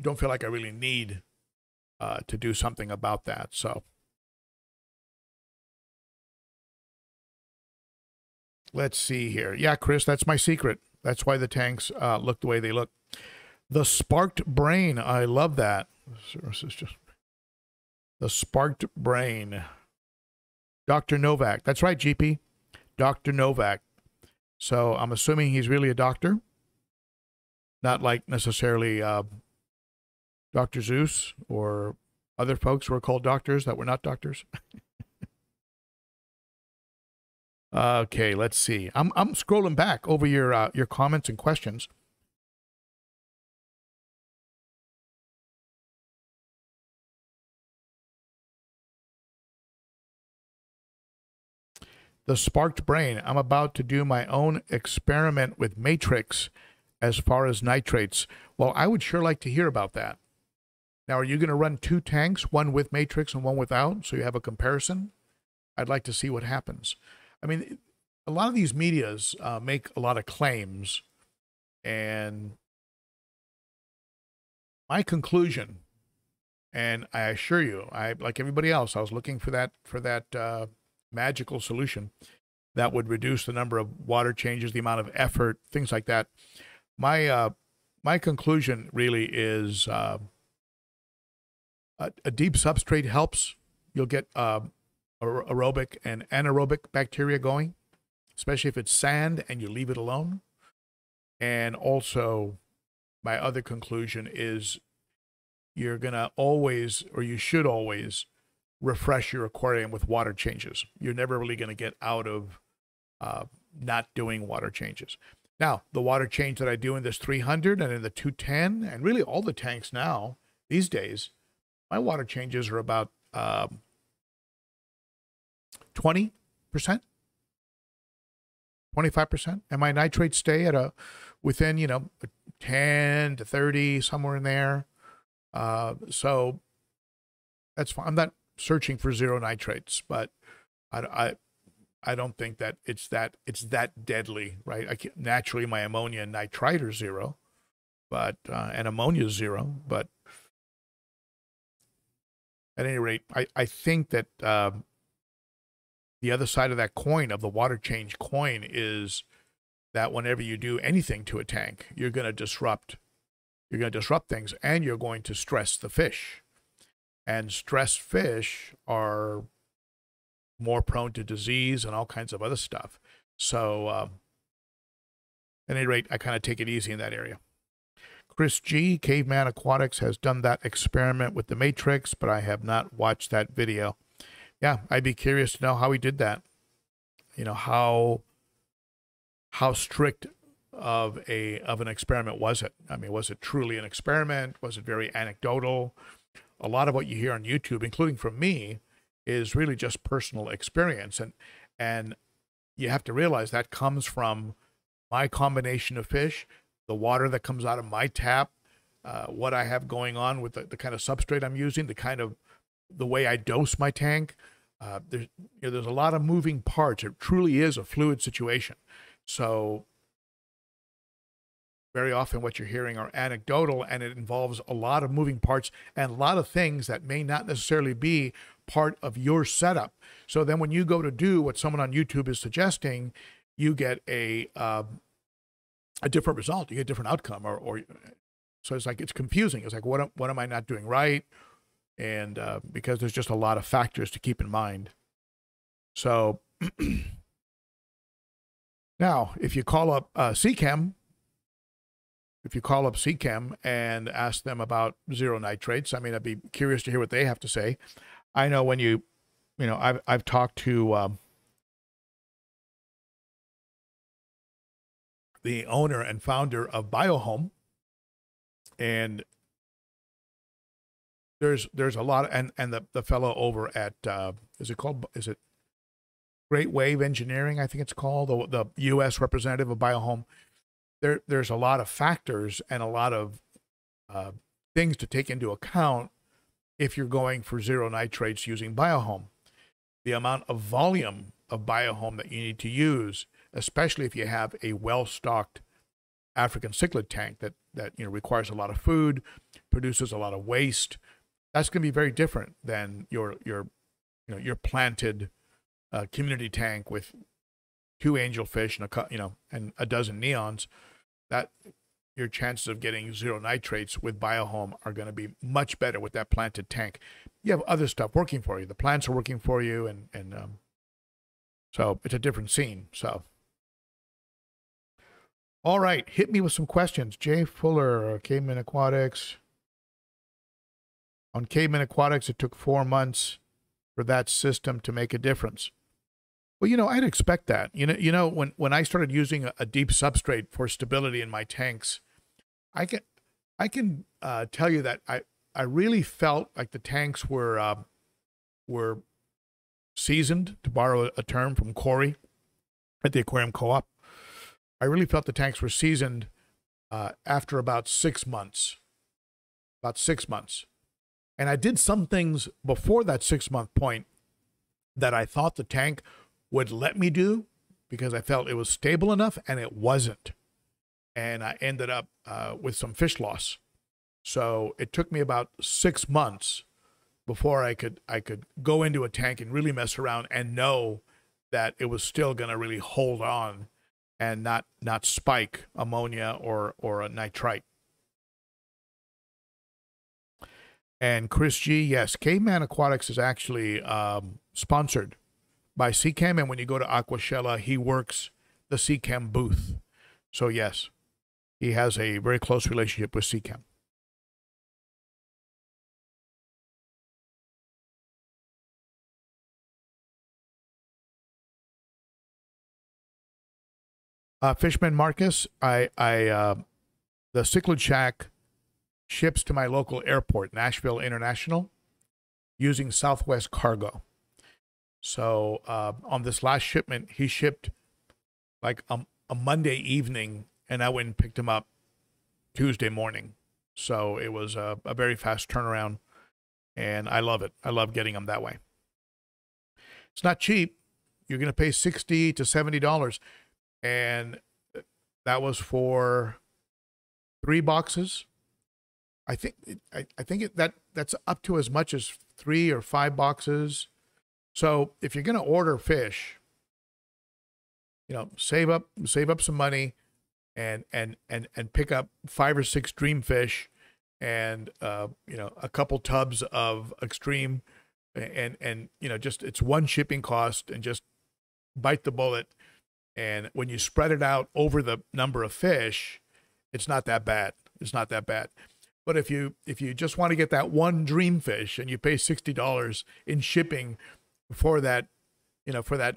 don't feel like I really need uh, to do something about that. So let's see here. Yeah, Chris, that's my secret. That's why the tanks uh, look the way they look. The sparked brain. I love that. This is just the sparked brain. Dr. Novak. That's right, GP. Dr. Novak. So I'm assuming he's really a doctor not like necessarily uh, Dr. Seuss or other folks who are called doctors that were not doctors. okay, let's see. I'm I'm scrolling back over your uh, your comments and questions. The sparked brain. I'm about to do my own experiment with Matrix as far as nitrates. Well, I would sure like to hear about that. Now, are you going to run two tanks, one with matrix and one without, so you have a comparison? I'd like to see what happens. I mean, a lot of these medias uh, make a lot of claims, and my conclusion, and I assure you, I like everybody else, I was looking for that for that uh, magical solution that would reduce the number of water changes, the amount of effort, things like that my uh, my conclusion really is uh, a, a, deep substrate helps. You'll get uh, aerobic and anaerobic bacteria going, especially if it's sand and you leave it alone. And also, my other conclusion is you're going to always, or you should always, refresh your aquarium with water changes. You're never really going to get out of uh, not doing water changes. Now, the water change that I do in this 300 and in the 210, and really all the tanks now, these days, my water changes are about um, 20%, 25%. And my nitrates stay at a within, you know, 10 to 30, somewhere in there. Uh, so that's fine. I'm not searching for zero nitrates, but I, I, I don't think that it's that it's that deadly, right? I can, naturally, my ammonia and nitrite are zero, but uh, and ammonia is zero. But at any rate, I, I think that uh, the other side of that coin of the water change coin is that whenever you do anything to a tank, you're going to disrupt you're going to disrupt things and you're going to stress the fish. And stressed fish are more prone to disease and all kinds of other stuff. So, um, at any rate, I kind of take it easy in that area. Chris G, Caveman Aquatics, has done that experiment with the Matrix, but I have not watched that video. Yeah, I'd be curious to know how he did that. You know, how how strict of a of an experiment was it? I mean, was it truly an experiment? Was it very anecdotal? A lot of what you hear on YouTube, including from me, is really just personal experience, and and you have to realize that comes from my combination of fish, the water that comes out of my tap, uh, what I have going on with the, the kind of substrate I'm using, the kind of the way I dose my tank. Uh, there's you know, there's a lot of moving parts. It truly is a fluid situation. So very often what you're hearing are anecdotal and it involves a lot of moving parts and a lot of things that may not necessarily be part of your setup. So then when you go to do what someone on YouTube is suggesting, you get a uh, a different result. You get a different outcome or, or so it's like it's confusing. It's like what what am I not doing right? And uh, because there's just a lot of factors to keep in mind. So now, if you call up uh, if you call up Seachem and ask them about zero nitrates, I mean, I'd be curious to hear what they have to say. I know when you, you know, I've I've talked to um, the owner and founder of Biohome, and there's there's a lot of, and and the the fellow over at uh, is it called is it Great Wave Engineering I think it's called the the U.S. representative of Biohome there there's a lot of factors and a lot of uh, things to take into account if you're going for zero nitrates using biohome. The amount of volume of biohome that you need to use, especially if you have a well-stocked African cichlid tank that that you know requires a lot of food, produces a lot of waste. That's going to be very different than your your you know your planted uh, community tank with two angelfish and a you know and a dozen neons that your chances of getting zero nitrates with biohome are going to be much better with that planted tank. You have other stuff working for you. The plants are working for you, and and um, so it's a different scene. So, all right, hit me with some questions. Jay Fuller, Caveman Aquatics. On Caveman Aquatics, it took four months for that system to make a difference. Well, you know, I'd expect that. You know, you know, when when I started using a, a deep substrate for stability in my tanks, I can I can uh, tell you that I I really felt like the tanks were uh, were seasoned, to borrow a term from Corey at the Aquarium Co-op. I really felt the tanks were seasoned uh, after about six months. About six months, and I did some things before that six month point that I thought the tank would let me do because I felt it was stable enough and it wasn't. And I ended up uh, with some fish loss. So it took me about six months before I could I could go into a tank and really mess around and know that it was still going to really hold on and not not spike ammonia or or a nitrite. And Chris G, yes, Caveman Aquatics is actually um, sponsored by Seachem. And when you go to Aquashella, he works the Seachem booth. So, yes, he has a very close relationship with Seachem. Uh, Fishman Marcus, I, I, uh, the Cichlid Shack ships to my local airport, Nashville International, using Southwest Cargo. So uh, on this last shipment, he shipped like a, a Monday evening, and I went and picked him up Tuesday morning. So it was a, a very fast turnaround, and I love it. I love getting them that way. It's not cheap. You're going to pay sixty to seventy dollars, and that was for three boxes. I think I, I think it, that that's up to as much as three or five boxes. So if you're going to order fish, you know, save up save up some money, and and and and pick up five or six dream fish, and uh, you know a couple tubs of extreme, and and you know just it's one shipping cost, and just bite the bullet. And when you spread it out over the number of fish, it's not that bad. It's not that bad. But if you if you just want to get that one dream fish and you pay sixty dollars in shipping for that, you know, for that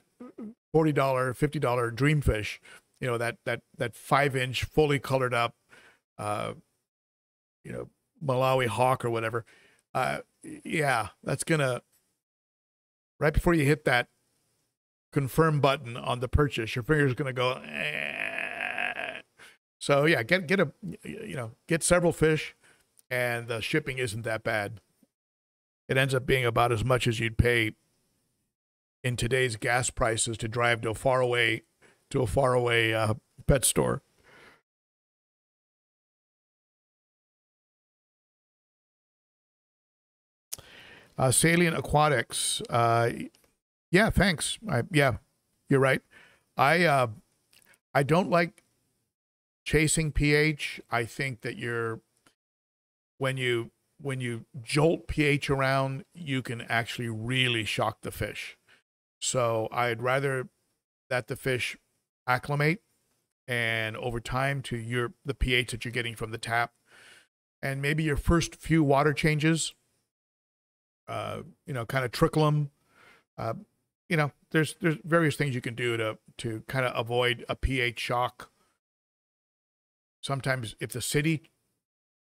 forty dollar, fifty dollar dream fish, you know, that that that five inch fully colored up, uh, you know, Malawi hawk or whatever, uh, yeah, that's gonna right before you hit that confirm button on the purchase, your finger's gonna go. Eh. So yeah, get get a you know get several fish, and the shipping isn't that bad. It ends up being about as much as you'd pay in today's gas prices to drive to a far away to a far away uh, pet store. Uh, Salient Aquatics. Uh, yeah, thanks. I, yeah, you're right. I uh, I don't like chasing pH. I think that you're when you when you jolt pH around, you can actually really shock the fish. So I'd rather that the fish acclimate and over time to your the pH that you're getting from the tap. And maybe your first few water changes, uh, you know, kind of trickle them. Uh, you know, there's there's various things you can do to to kind of avoid a pH shock. Sometimes if the city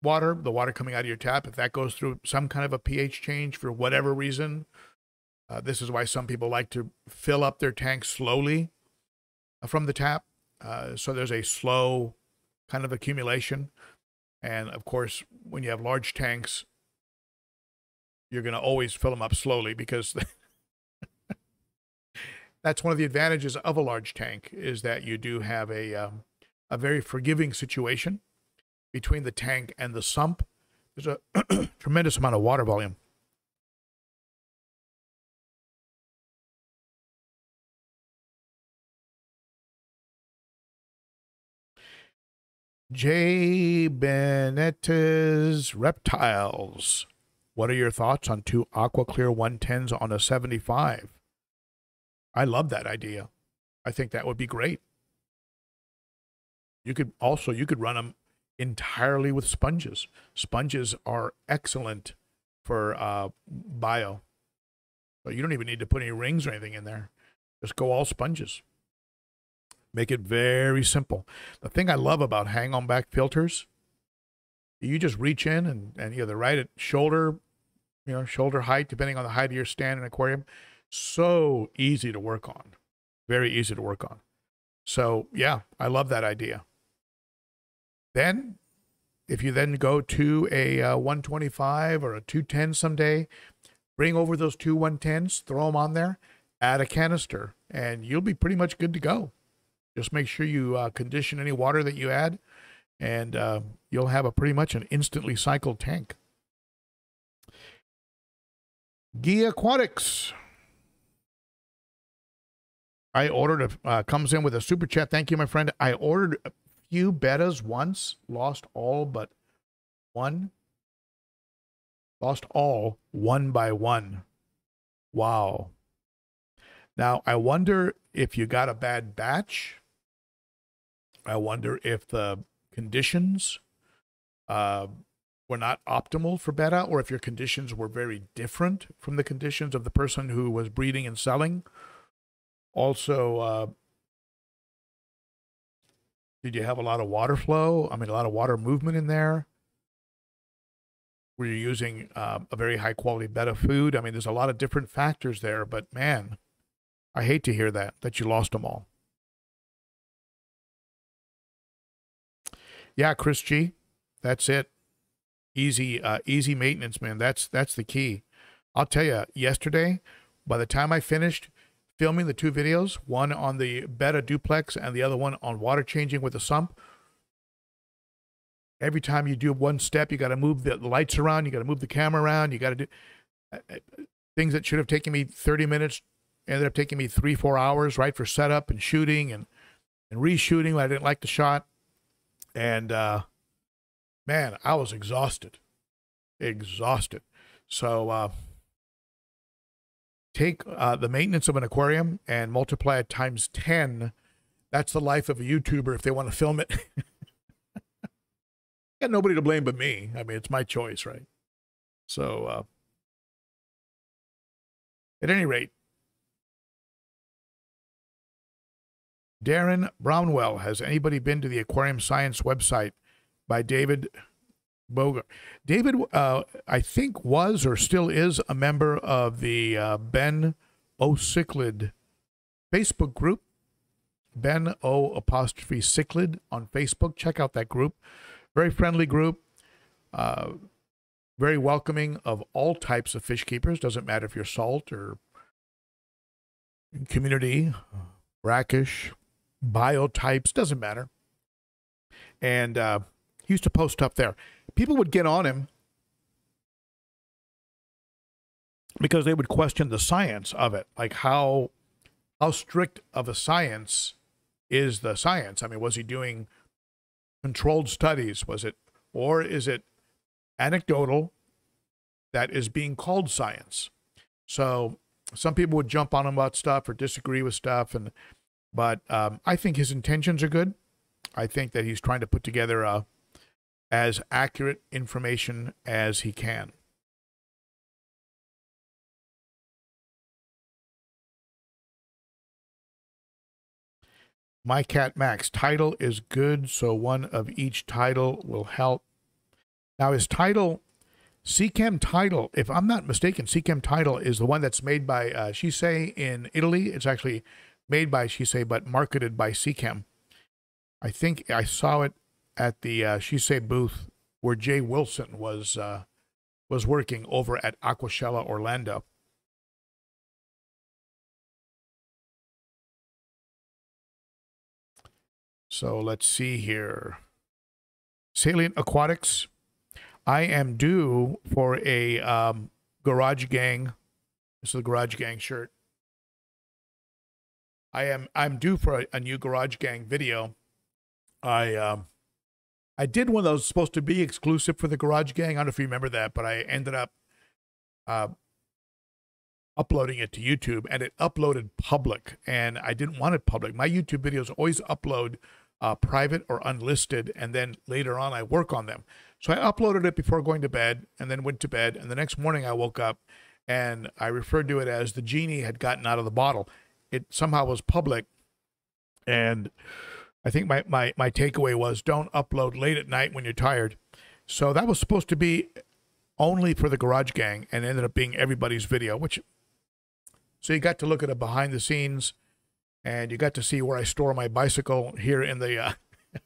water, the water coming out of your tap, if that goes through some kind of a pH change for whatever reason, uh, this is why some people like to fill up their tank slowly uh, from the tap. Uh, so there's a slow kind of accumulation. And of course, when you have large tanks, you're going to always fill them up slowly because that's one of the advantages of a large tank is that you do have a, um, a very forgiving situation between the tank and the sump. There's a tremendous amount of water volume. J. Benitez Reptiles. What are your thoughts on two Aqua Clear 110s on a 75? I love that idea. I think that would be great. You could also you could run them entirely with sponges. Sponges are excellent for uh, bio. So you don't even need to put any rings or anything in there. Just go all sponges. Make it very simple. The thing I love about hang on back filters, you just reach in and, and the right at shoulder, you know, shoulder height, depending on the height of your stand in aquarium. So easy to work on. Very easy to work on. So yeah, I love that idea. Then, if you then go to a uh, 125 or a 210 someday, bring over those two 110s, throw them on there, add a canister, and you'll be pretty much good to go. Just make sure you uh, condition any water that you add, and uh, you'll have a pretty much an instantly cycled tank. Gee Aquatics. I ordered a uh, comes in with a super chat. Thank you, my friend. I ordered a few bettas once, lost all but one. Lost all one by one. Wow. Now I wonder if you got a bad batch I wonder if the conditions uh, were not optimal for betta, or if your conditions were very different from the conditions of the person who was breeding and selling. Also, uh, did you have a lot of water flow? I mean, a lot of water movement in there. were you using uh, a very high quality betta food? I mean, there's a lot of different factors there, but man, I hate to hear that, that you lost them all. Yeah, Chris G, that's it. Easy, uh, easy maintenance, man. That's that's the key. I'll tell you, yesterday, by the time I finished filming the two videos, one on the Betta Duplex and the other one on water changing with a sump, every time you do one step, you got to move the lights around, you got to move the camera around, you got to do uh, uh, things that should have taken me 30 minutes ended up taking me three, four hours, right, for setup and shooting and and reshooting when I didn't like the shot. And uh, man, I was exhausted, exhausted. So uh, take uh, the maintenance of an aquarium and multiply it times ten. That's the life of a YouTuber if they want to film it. Got nobody to blame but me. I mean, it's my choice, right? So, uh, at any rate, Darren Brownwell, has anybody been to the Aquarium Science website by David Boger? David, uh, I think, was or still is a member of the uh, Ben O. Cichlid Facebook group. Ben O apostrophe Cichlid on Facebook. Check out that group. Very friendly group. Uh, very welcoming of all types of fish keepers. Doesn't matter if you're salt or community, brackish, biotypes, doesn't matter. And uh, he used to post up there. People would get on him because they would question the science of it, like how how strict of a science is the science? I mean, was he doing controlled studies? Was it, or is it anecdotal that is being called science? So some people would jump on him about stuff or disagree with stuff, and but um, I think his intentions are good. I think that he's trying to put together a, as accurate information as he can. My Cat Max Tidal is good, so one of each Tidal will help. Now, his Tidal, Seachem Tidal, if I'm not mistaken, Seachem Tidal is the one that's made by uh, Sicce in Italy. It's actually made by Sicce, but marketed by Seachem. I think I saw it at the uh, She Sicce booth where Jay Wilson was uh, was working over at Aquashella Orlando. So let's see here. Salient Aquatics. I am due for a um, Garage Gang. This is a Garage Gang shirt. I am I'm due for a, a new Garage Gang video. I um I did one that was supposed to be exclusive for the Garage Gang. I don't know if you remember that, but I ended up uh, uploading it to YouTube, and it uploaded public, and I didn't want it public. My YouTube videos always upload uh, private or unlisted, and then later on I work on them. So I uploaded it before going to bed, and then went to bed, and the next morning I woke up, and I referred to it as the genie had gotten out of the bottle it somehow was public. And I think my, my, my takeaway was don't upload late at night when you're tired. So that was supposed to be only for the Garage Gang and ended up being everybody's video, which so you got to look at a behind the scenes and you got to see where I store my bicycle here in the uh,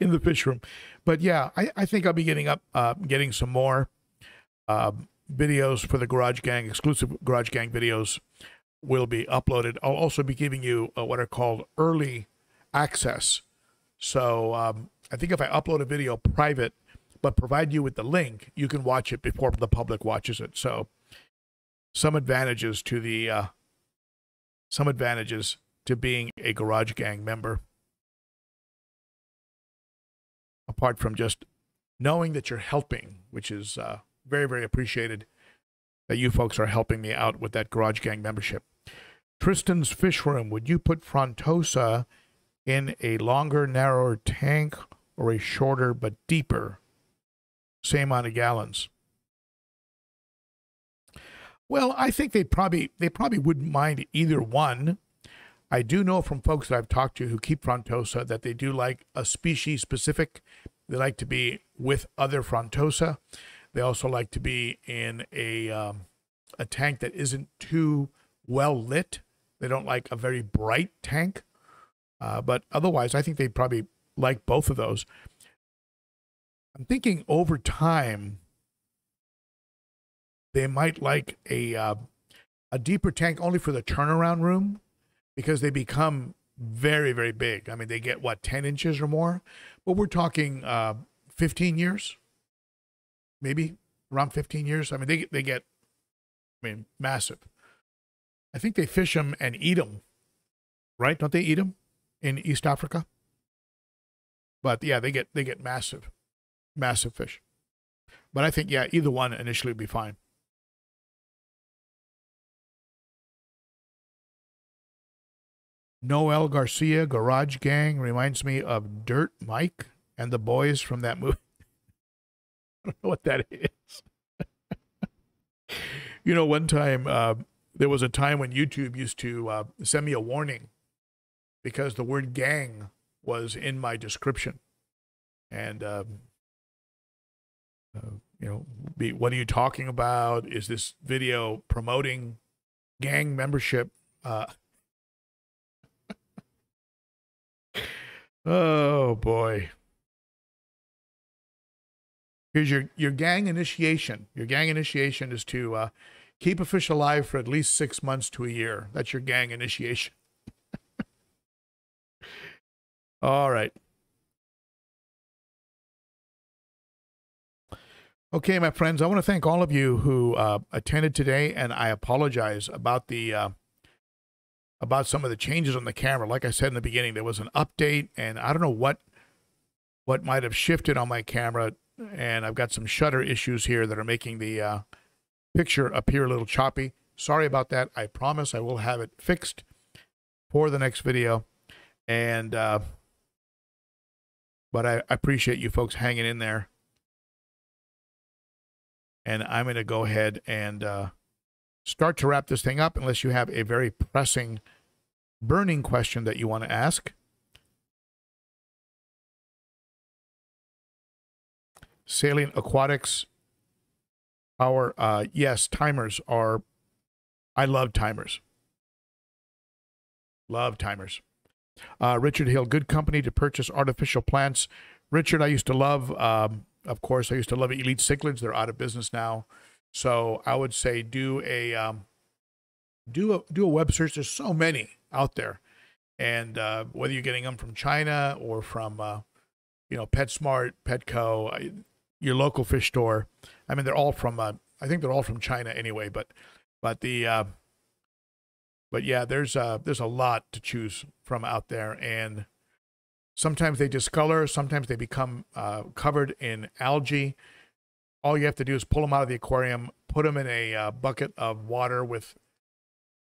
in the fish room. But yeah, I, I think I'll be getting up uh, getting some more uh, videos for the Garage Gang, exclusive Garage Gang videos will be uploaded. I'll also be giving you uh, what are called early access. So um, I think if I upload a video private, but provide you with the link, you can watch it before the public watches it. So some advantages to the uh, some advantages to being a Garage Gang member, apart from just knowing that you're helping, which is uh, very very appreciated that you folks are helping me out with that Garage Gang membership. Tristan's Fish Room, would you put Frontosa in a longer, narrower tank or a shorter but deeper? Same amount of gallons. Well, I think they probably they probably wouldn't mind either one. I do know from folks that I've talked to who keep Frontosa that they do like a species specific. They like to be with other Frontosa. They also like to be in a um, a tank that isn't too well lit. They don't like a very bright tank. Uh, but otherwise, I think they'd probably like both of those. I'm thinking over time, they might like a uh, a deeper tank only for the turnaround room because they become very very big. I mean, they get what 10 inches or more, but we're talking uh, 15 years, maybe around 15 years. I mean, they they get, I mean, massive. I think they fish them and eat them, right? Don't they eat them in East Africa? But yeah, they get they get massive, massive fish. But I think yeah, either one initially would be fine. Noel Garcia, Garage Gang, reminds me of Dirt Mike and the boys from that movie. I don't know what that is. you know, one time, uh, there was a time when YouTube used to uh, send me a warning because the word gang was in my description. And, um, uh, you know, be, what are you talking about? Is this video promoting gang membership? Uh, oh boy. Here's your, your gang initiation. Your gang initiation is to uh, keep a fish alive for at least six months to a year. That's your gang initiation. All right. Okay, my friends, I want to thank all of you who uh, attended today, and I apologize about the uh, about some of the changes on the camera. Like I said in the beginning, there was an update, and I don't know what what might have shifted on my camera, and I've got some shutter issues here that are making the uh, picture appear a little choppy. Sorry about that. I promise I will have it fixed for the next video, and uh, but I, appreciate you folks hanging in there. And I'm going to go ahead and uh, start to wrap this thing up unless you have a very pressing, burning question that you want to ask. Salient Aquatics. Our, uh, yes, timers are, I love timers. Love timers. Uh, Richard Hill, good company to purchase artificial plants. Richard, I used to love, um, of course, I used to love Elite Cichlids. They're out of business now. So I would say do a um, do a do a web search. There's so many out there, and uh, whether you're getting them from China or from uh, you know PetSmart, Petco, uh, your local fish store. I mean, they're all from. Uh, I think they're all from China anyway. But but the uh, but yeah, there's uh there's a lot to choose from out there, and sometimes they discolor, sometimes they become uh, covered in algae. All you have to do is pull them out of the aquarium, put them in a uh, bucket of water with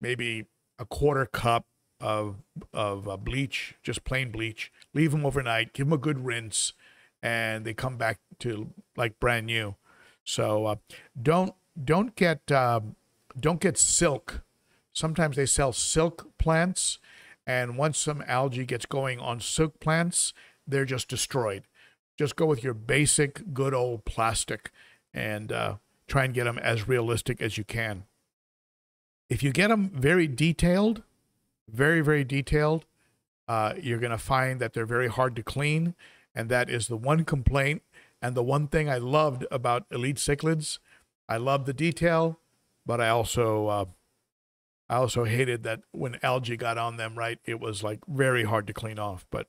maybe a quarter cup of of uh, bleach, just plain bleach. Leave them overnight, give them a good rinse, and they come back to like brand new. So uh, don't don't get uh, don't get silk Sometimes they sell silk plants, and once some algae gets going on silk plants, they're just destroyed. Just go with your basic, good old plastic and uh, try and get them as realistic as you can. If you get them very detailed, very, very detailed, uh, you're going to find that they're very hard to clean. And that is the one complaint. And the one thing I loved about Elite Cichlids. I love the detail, but I also uh, I also hated that when algae got on them, right? It was like very hard to clean off. But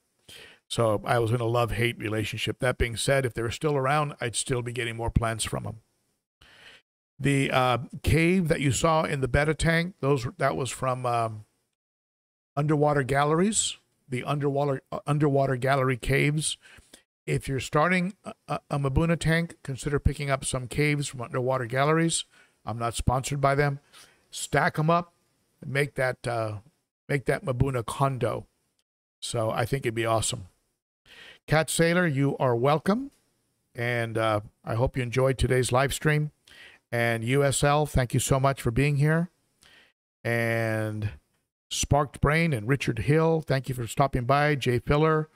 so I was in a love hate relationship. That being said, if they were still around, I'd still be getting more plants from them. The uh, cave that you saw in the betta tank, those that was from um, underwater galleries, the underwater uh, underwater gallery caves. If you're starting a, a Mbuna tank, consider picking up some caves from underwater galleries. I'm not sponsored by them. Stack them up, make that uh, make that Mbuna condo. So I think it'd be awesome. Cat Sailor, you are welcome, and uh, I hope you enjoyed today's live stream. And USL, thank you so much for being here. And Sparked Brain and Richard Hill, thank you for stopping by. Jay Filler.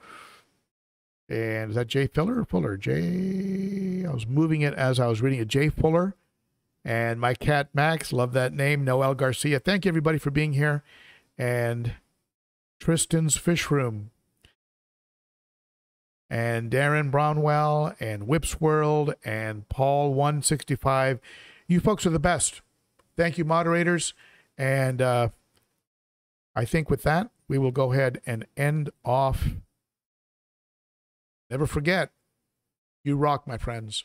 And is that Jay Filler or Fuller? Jay. I was moving it as I was reading it. Jay Fuller and my cat Max. Love that name. Noel Garcia. Thank you everybody for being here. And Tristan's Fish Room. And Darren Brownwell and Whips World and Paul 165. You folks are the best. Thank you, moderators. And uh, I think with that, we will go ahead and end off. Never forget, you rock, my friends.